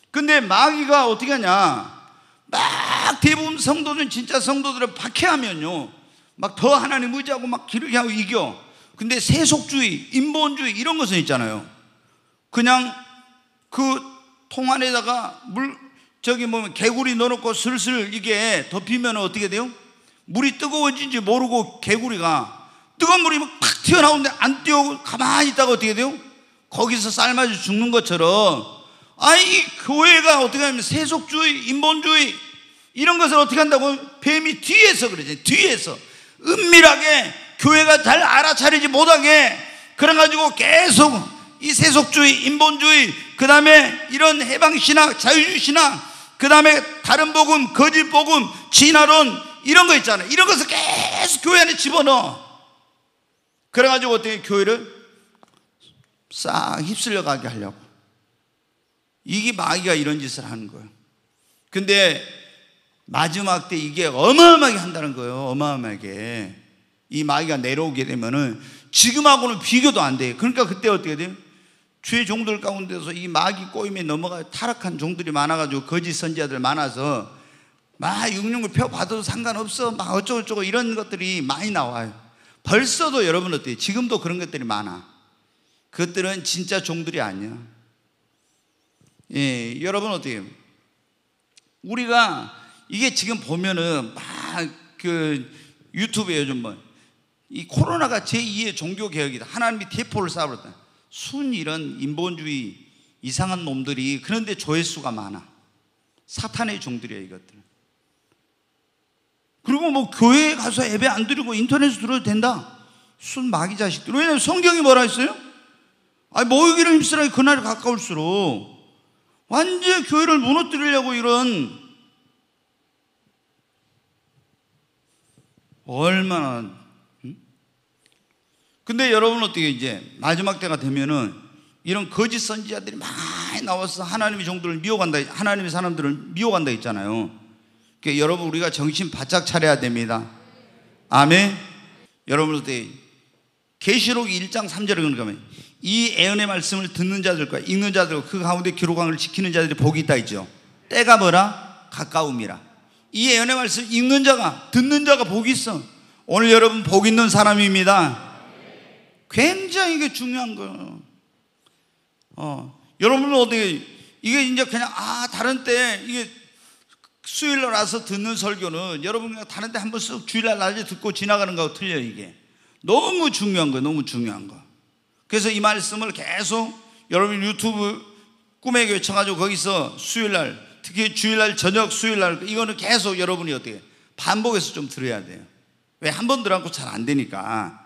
근데 마귀가 어떻게 하냐? 막 대부분 성도들 진짜 성도들을 박해하면요. 막 더 하나님 의지하고 막 기르게 하고 이겨. 근데 세속주의, 인본주의 이런 것은 있잖아요. 그냥 그 통 안에다가 물 저기 뭐 개구리 넣어놓고 슬슬 이게 덮이면 어떻게 돼요? 물이 뜨거워진지 모르고 개구리가 뜨거운 물이 막 튀어나오는데 안 뛰어 가만히 있다가 어떻게 돼요? 거기서 삶아져 죽는 것처럼 아이 교회가 어떻게 하면 세속주의, 인본주의 이런 것을 어떻게 한다고 뱀이 뒤에서 그러지 뒤에서 은밀하게 교회가 잘 알아차리지 못하게 그래가지고 계속 이 세속주의, 인본주의, 그 다음에 이런 해방신학, 자유주의 신학, 그 다음에 다른 복음, 거짓 복음, 진화론, 이런 거 있잖아요. 이런 것을 계속 교회 안에 집어넣어. 그래가지고 어떻게 교회를 싹 휩쓸려 가게 하려고. 이게 마귀가 이런 짓을 하는 거예요. 근데 마지막 때 이게 어마어마하게 한다는 거예요. 어마어마하게. 이 마귀가 내려오게 되면은 지금하고는 비교도 안 돼요. 그러니까 그때 어떻게 돼요? 주의 종들 가운데서 이 마귀 꼬임에 넘어가 타락한 종들이 많아가지고 거짓 선지자들 많아서 막 육육을 펴 받아도 상관없어 막 어쩌고저쩌고 이런 것들이 많이 나와요. 벌써도 여러분 어때요? 지금도 그런 것들이 많아. 그것들은 진짜 종들이 아니야. 예, 여러분 어때요? 우리가 이게 지금 보면은 막 그 유튜브에 요즘 뭐 이 코로나가 제2의 종교 개혁이다. 하나님이 대포를 쏴버렸다. 순 이런 인본주의 이상한 놈들이 그런데 조회수가 많아. 사탄의 종들이야 이것들. 그리고 뭐 교회에 가서 예배 안 드리고 인터넷에 들어도 된다. 순 마귀 자식들. 왜냐면 성경이 뭐라 했어요? 아 모이기를 힘쓰라 그날이 가까울수록 완전 교회를 무너뜨리려고 이런 얼마나 근데 여러분 어떻게 이제 마지막 때가 되면은 이런 거짓 선지자들이 많이 나와서 하나님의 종들을 미워간다 하나님의 사람들을 미워간다 했잖아요 그러니까 여러분 우리가 정신 바짝 차려야 됩니다 아멘 여러분 어떻게 계시록 1장 3절에 그런가 하면 이 애언의 말씀을 듣는 자들과 읽는 자들과 그 가운데 기록한 걸 지키는 자들이 복이 있다 있죠 때가 뭐라? 가까움이라 이 예언의 말씀 읽는 자가 듣는 자가 복이 있어. 오늘 여러분 복 있는 사람입니다. 굉장히 이게 중요한 거예요. 어, 여러분은 어떻게 이게 이제 그냥 아 다른 때 이게 수요일 날 와서 듣는 설교는 여러분 다른 때 한번 쓱 주일날 낮에 듣고 지나가는 거하고 틀려 이게 너무 중요한 거예요. 너무 중요한 거. 그래서 이 말씀을 계속 여러분 유튜브 꿈의 교회 쳐가지고 거기서 수요일 날 특히 주일날 저녁 수요일 날 이거는 계속 여러분이 어떻게 반복해서 좀 들어야 돼요. 왜 한 번 들어갖고 잘 안 되니까.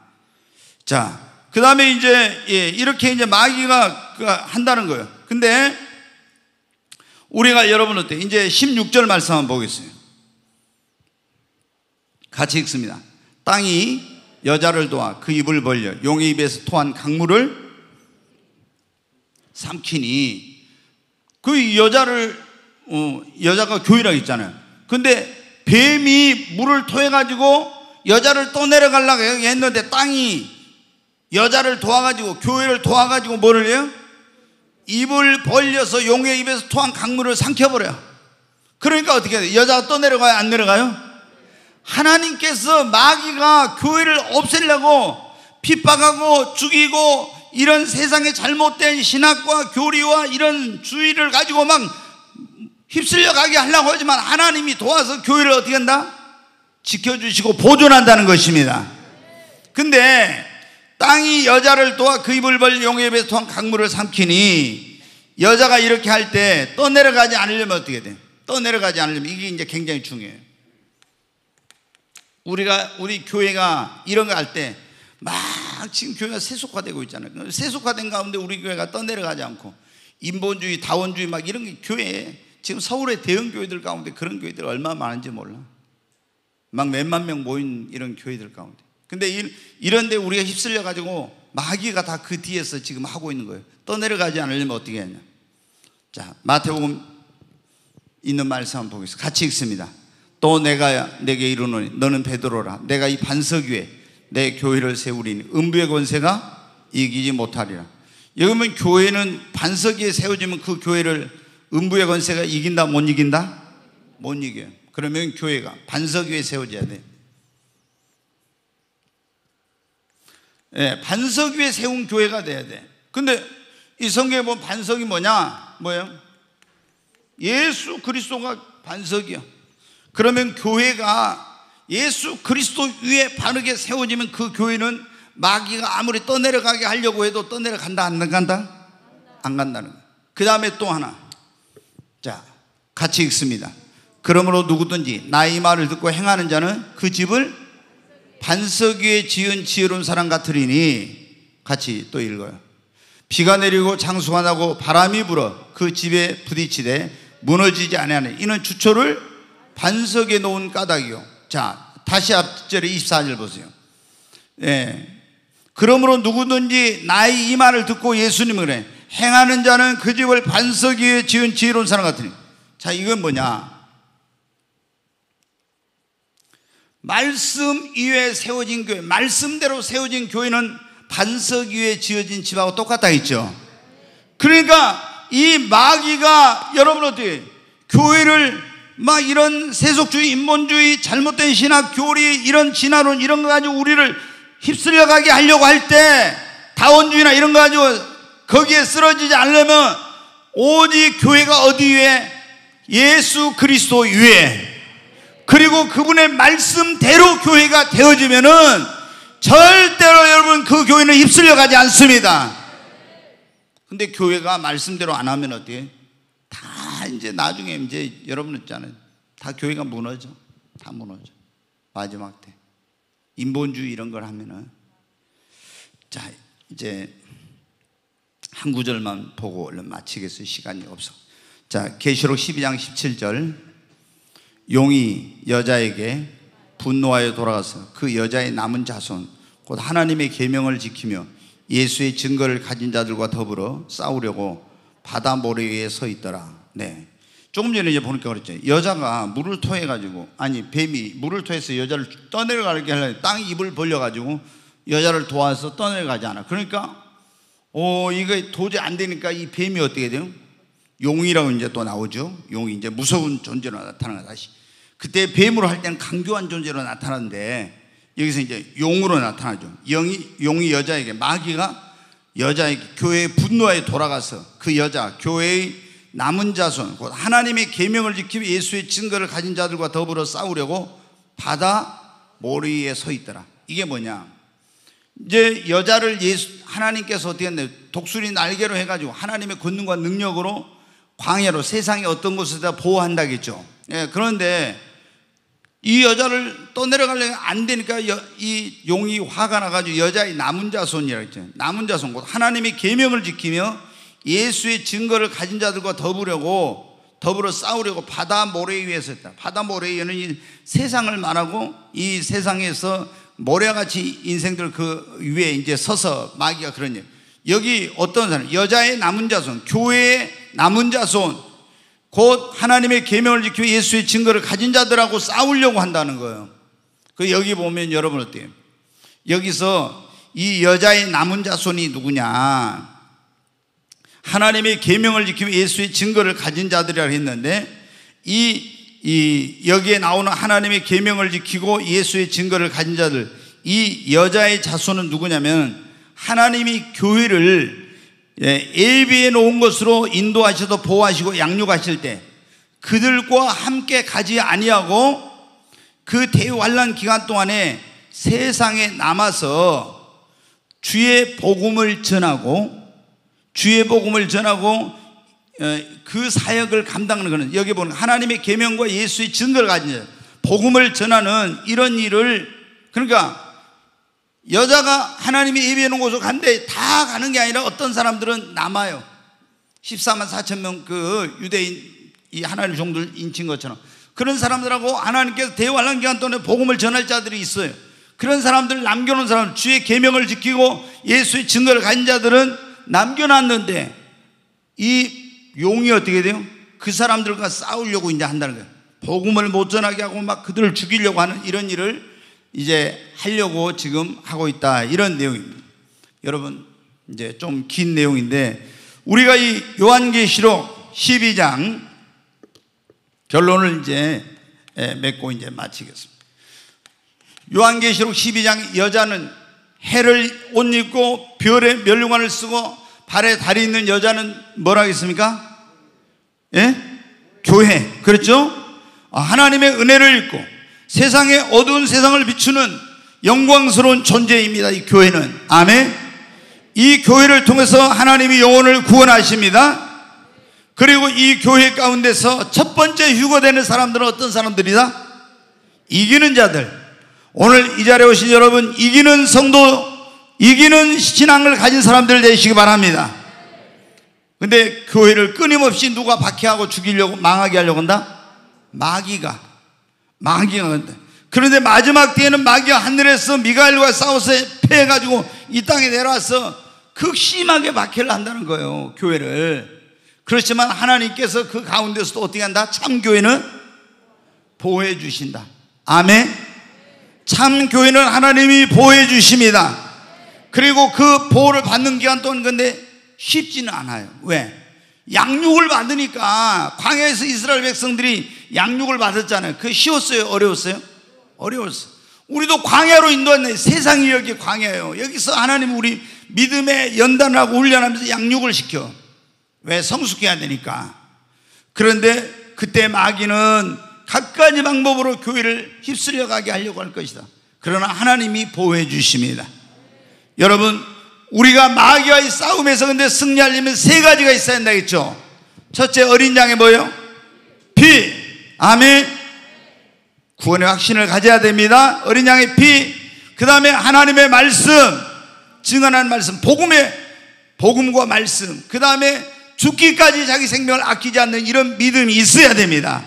자, 그 다음에 이제 예, 이렇게 이제 마귀가 그 한다는 거예요. 근데 우리가 여러분 어때? 이제 16절 말씀 한번 보겠어요. 같이 읽습니다. 땅이 여자를 도와 그 입을 벌려 용의 입에서 토한 강물을 삼키니 그 여자를 어, 여자가 교회라고 했잖아요. 근데 뱀이 물을 토해 가지고 여자를 또 내려가려고 했는데 땅이 여자를 도와가지고 교회를 도와가지고 뭐를 해요? 입을 벌려서 용의 입에서 토한 강물을 삼켜버려요. 그러니까 어떻게 해요? 여자가 또 내려가요? 안 내려가요? 하나님께서 마귀가 교회를 없애려고 핍박하고 죽이고 이런 세상의 잘못된 신학과 교리와 이런 주의를 가지고 막 휩쓸려 가게 하려고 하지만 하나님이 도와서 교회를 어떻게 한다? 지켜주시고 보존한다는 것입니다. 근데 땅이 여자를 도와 그 입을 벌 용의 입에서 토한 강물을 삼키니 여자가 이렇게 할 때 떠내려가지 않으려면 어떻게 돼? 떠내려가지 않으려면 이게 이제 굉장히 중요해요. 우리가 우리 교회가 이런 거 할 때 막 지금 교회가 세속화되고 있잖아요. 세속화된 가운데 우리 교회가 떠내려가지 않고 인본주의, 다원주의 막 이런 게 교회에 지금 서울의 대형 교회들 가운데 그런 교회들 얼마나 많은지 몰라. 막 몇만 명 모인 이런 교회들 가운데. 근데 이런 데 우리가 휩쓸려 가지고 마귀가 다 그 뒤에서 지금 하고 있는 거예요. 떠내려가지 않으려면 어떻게 하냐. 자, 마태복음 있는 말씀 한번 보겠습니다. 같이 읽습니다. 또 내가 내게 이르노니 너는 베드로라. 내가 이 반석 위에 내 교회를 세우리니 음부의 권세가 이기지 못하리라. 여러분 교회는 반석 위에 세워지면 그 교회를 음부의 권세가 이긴다 못 이긴다? 못 이겨요. 그러면 교회가 반석 위에 세워져야 돼. 예, 반석 위에 세운 교회가 돼야 돼. 근데 이 성경에 보면 반석이 뭐냐? 뭐예요? 예수 그리스도가 반석이요. 그러면 교회가 예수 그리스도 위에 바르게 세워지면 그 교회는 마귀가 아무리 떠내려가게 하려고 해도 떠내려간다 안 간다? 안 간다는 거예요. 그 다음에 또 하나. 자, 같이 읽습니다. 그러므로 누구든지 나의 말을 듣고 행하는 자는 그 집을 반석 위에 지은 지혜로운 사람 같으리니 같이 또 읽어요. 비가 내리고 장수가 나고 바람이 불어 그 집에 부딪히되 무너지지 아니하는 이는 주초를 반석에 놓은 까닭이요. 자, 다시 앞절에 24절 보세요. 예. 그러므로 누구든지 나의 이 말을 듣고 예수님을 그래 행하는 자는 그 집을 반석 위에 지은 지혜로운 사람 같으니. 자, 이건 뭐냐? 말씀 위에 세워진 교회, 말씀대로 세워진 교회는 반석 위에 지어진 집하고 똑같다 했죠. 그러니까 이 마귀가 여러분 어떻게 교회를 막 이런 세속주의, 인본주의, 잘못된 신학, 교리, 이런 진화론 이런 거 가지고 우리를 휩쓸려 가게 하려고 할 때 다원주의나 이런 거 가지고 거기에 쓰러지지 않으려면 오직 교회가 어디 위에? 예수 그리스도 위에 그리고 그분의 말씀대로 교회가 되어지면은 절대로 여러분 그 교회는 휩쓸려 가지 않습니다. 근데 교회가 말씀대로 안 하면 어때다 이제 나중에 이제 여러분 있잖아요. 다 교회가 무너져. 다 무너져. 마지막 때. 인본주의 이런 걸 하면은. 자, 이제 한 구절만 보고 얼른 마치겠어요. 시간이 없어. 자, 계시록 12장 17절. 용이 여자에게 분노하여 돌아가서 그 여자의 남은 자손 곧 하나님의 계명을 지키며 예수의 증거를 가진 자들과 더불어 싸우려고 바다 모래 위에 서 있더라. 네. 조금 전에 이제 보니까 그랬죠. 여자가 물을 토해 가지고 아니 뱀이 물을 토해서 여자를 떠내려가게 하려고 땅 입을 벌려 가지고 여자를 도와서 떠내려가지 않아. 그러니까 어 이거 도저히 안 되니까 이 뱀이 어떻게 돼요? 용이라고 이제 또 나오죠. 용이 이제 무서운 존재로 나타나는 다시. 그때 뱀으로 할 때는 강교한 존재로 나타나는데 여기서 이제 용으로 나타나죠. 용이 용이 여자에게 마귀가 여자에게 교회의 분노에 돌아가서 그 여자 교회의 남은 자손 곧 하나님의 계명을 지키며 예수의 증거를 가진 자들과 더불어 싸우려고 바다 모래 위에 서 있더라. 이게 뭐냐? 이제 여자를 예수 하나님께서 어떻게 했나요? 독수리 날개로 해가지고 하나님의 권능과 능력으로 광야로 세상의 어떤 곳에다 보호한다겠죠. 예, 그런데 이 여자를 떠내려가려면 안 되니까 여, 이 용이 화가 나가지고 여자의 남은 자손이라고 했죠. 남은 자손, 곧 하나님의 계명을 지키며 예수의 증거를 가진 자들과 더불려고 더불어 싸우려고 바다 모래 위에서 했다. 바다 모래 위에는 이 세상을 말하고 이 세상에서 모래같이 인생들 그 위에 이제 서서 마귀가 그런 일. 여기 어떤 사람, 여자의 남은 자손, 교회의 남은 자손, 곧 하나님의 계명을 지키고 예수의 증거를 가진 자들하고 싸우려고 한다는 거예요. 그 여기 보면 여러분 어때요? 여기서 이 여자의 남은 자손이 누구냐? 하나님의 계명을 지키며 예수의 증거를 가진 자들이라 했는데 이, 이 여기에 나오는 하나님의 계명을 지키고 예수의 증거를 가진 자들 이 여자의 자손은 누구냐면 하나님이 교회를 예비해 놓은 것으로 인도하셔서 보호하시고 양육하실 때 그들과 함께 가지 아니하고 그 대환란 기간 동안에 세상에 남아서 주의 복음을 전하고 주의 복음을 전하고 그 사역을 감당하는 것은 여기 보는 하나님의 계명과 예수의 증거를 가진 복음을 전하는 이런 일을 그러니까 여자가 하나님이 예비해 놓은 곳으로 간데 다 가는 게 아니라 어떤 사람들은 남아요. 14만 4천 명 그 유대인 이 하나님 종들 인친 것처럼 그런 사람들하고 하나님께서 대환란 기간 동안에 복음을 전할 자들이 있어요. 그런 사람들 남겨놓은 사람 주의 계명을 지키고 예수의 증거를 가진 자들은 남겨놨는데 이 용이 어떻게 돼요? 그 사람들과 싸우려고 이제 한다는 거예요. 복음을 못 전하게 하고 막 그들을 죽이려고 하는 이런 일을 이제 하려고 지금 하고 있다. 이런 내용입니다. 여러분, 이제 좀 긴 내용인데, 우리가 이 요한계시록 12장 결론을 이제 맺고 이제 마치겠습니다. 요한계시록 12장 여자는 해를 옷 입고 별의 멸류관을 쓰고 발에 다리 있는 여자는 뭐라 하겠습니까? 예? 교회. 그렇죠? 아, 하나님의 은혜를 입고 세상의 어두운 세상을 비추는 영광스러운 존재입니다. 이 교회는. 아멘. 이 교회를 통해서 하나님이 영혼을 구원하십니다. 그리고 이 교회 가운데서 첫 번째 휴거되는 사람들은 어떤 사람들이다? 이기는 자들. 오늘 이 자리에 오신 여러분, 이기는 성도, 이기는 신앙을 가진 사람들 되시기 바랍니다. 근데 교회를 끊임없이 누가 박해하고 죽이려고, 망하게 하려고 한다? 마귀가. 마귀가 그런데. 그런데 마지막 때에는 마귀가 하늘에서 미가엘과 싸워서 패해가지고 이 땅에 내려와서 극심하게 박해를 한다는 거예요 교회를. 그렇지만 하나님께서 그 가운데서도 어떻게 한다? 참 교회는 보호해 주신다. 아멘. 참 교회는 하나님이 보호해 주십니다. 그리고 그 보호를 받는 기간 동안 근데 쉽지는 않아요. 왜? 양육을 받으니까 광야에서 이스라엘 백성들이 양육을 받았잖아요. 그 쉬웠어요? 어려웠어요? 어려웠어. 우리도 광야로 인도했네. 세상이 여기 광야예요. 여기서 하나님 우리 믿음의 연단하고 훈련하면서 양육을 시켜. 왜? 성숙해야 되니까. 그런데 그때 마귀는 각가지 방법으로 교회를 휩쓸려 가게 하려고 할 것이다. 그러나 하나님이 보호해 주십니다. 여러분, 우리가 마귀와의 싸움에서 근데 승리하려면 세 가지가 있어야 한다겠죠. 첫째 어린 양이 뭐예요? 피. 아멘. 구원의 확신을 가져야 됩니다. 어린 양의 피, 그 다음에 하나님의 말씀, 증언하는 말씀, 복음의 복음과 말씀, 그 다음에 죽기까지 자기 생명을 아끼지 않는 이런 믿음이 있어야 됩니다.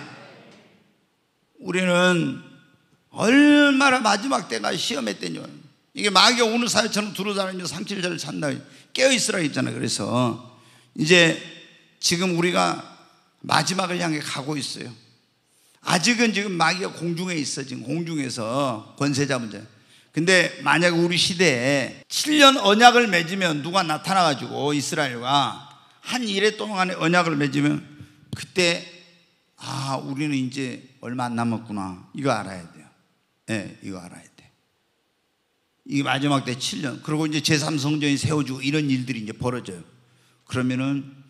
우리는 얼마나 마지막 때가 시험의 때냐. 이게 마귀가 오늘 사회처럼 두루다니며 상실자를 찾나 깨어있으라 했잖아요. 그래서 이제 지금 우리가 마지막을 향해 가고 있어요. 아직은 지금 마귀가 공중에 있어. 지금 공중에서 권세 잡은 자. 근데 만약 우리 시대에 7년 언약을 맺으면 누가 나타나 가지고 이스라엘과 한 일해 동안의 언약을 맺으면 그때 아 우리는 이제 얼마 안 남았구나 이거 알아야 돼요. 예, 네, 이거 알아야 돼. 이게 마지막 때 7년. 그리고 이제 제3성전이 세워지고 이런 일들이 이제 벌어져요. 그러면은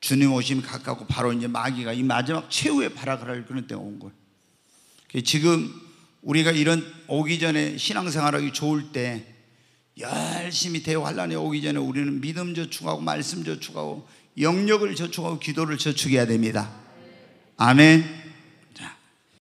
주님 오심이 가깝고 바로 이제 마귀가 이 마지막 최후의 발악을 할 그런 때가 온 거예요. 지금 우리가 이런 오기 전에 신앙생활하기 좋을 때 열심히 대환란이 오기 전에 우리는 믿음 저축하고 말씀 저축하고 영역을 저축하고 기도를 저축해야 됩니다. 아멘.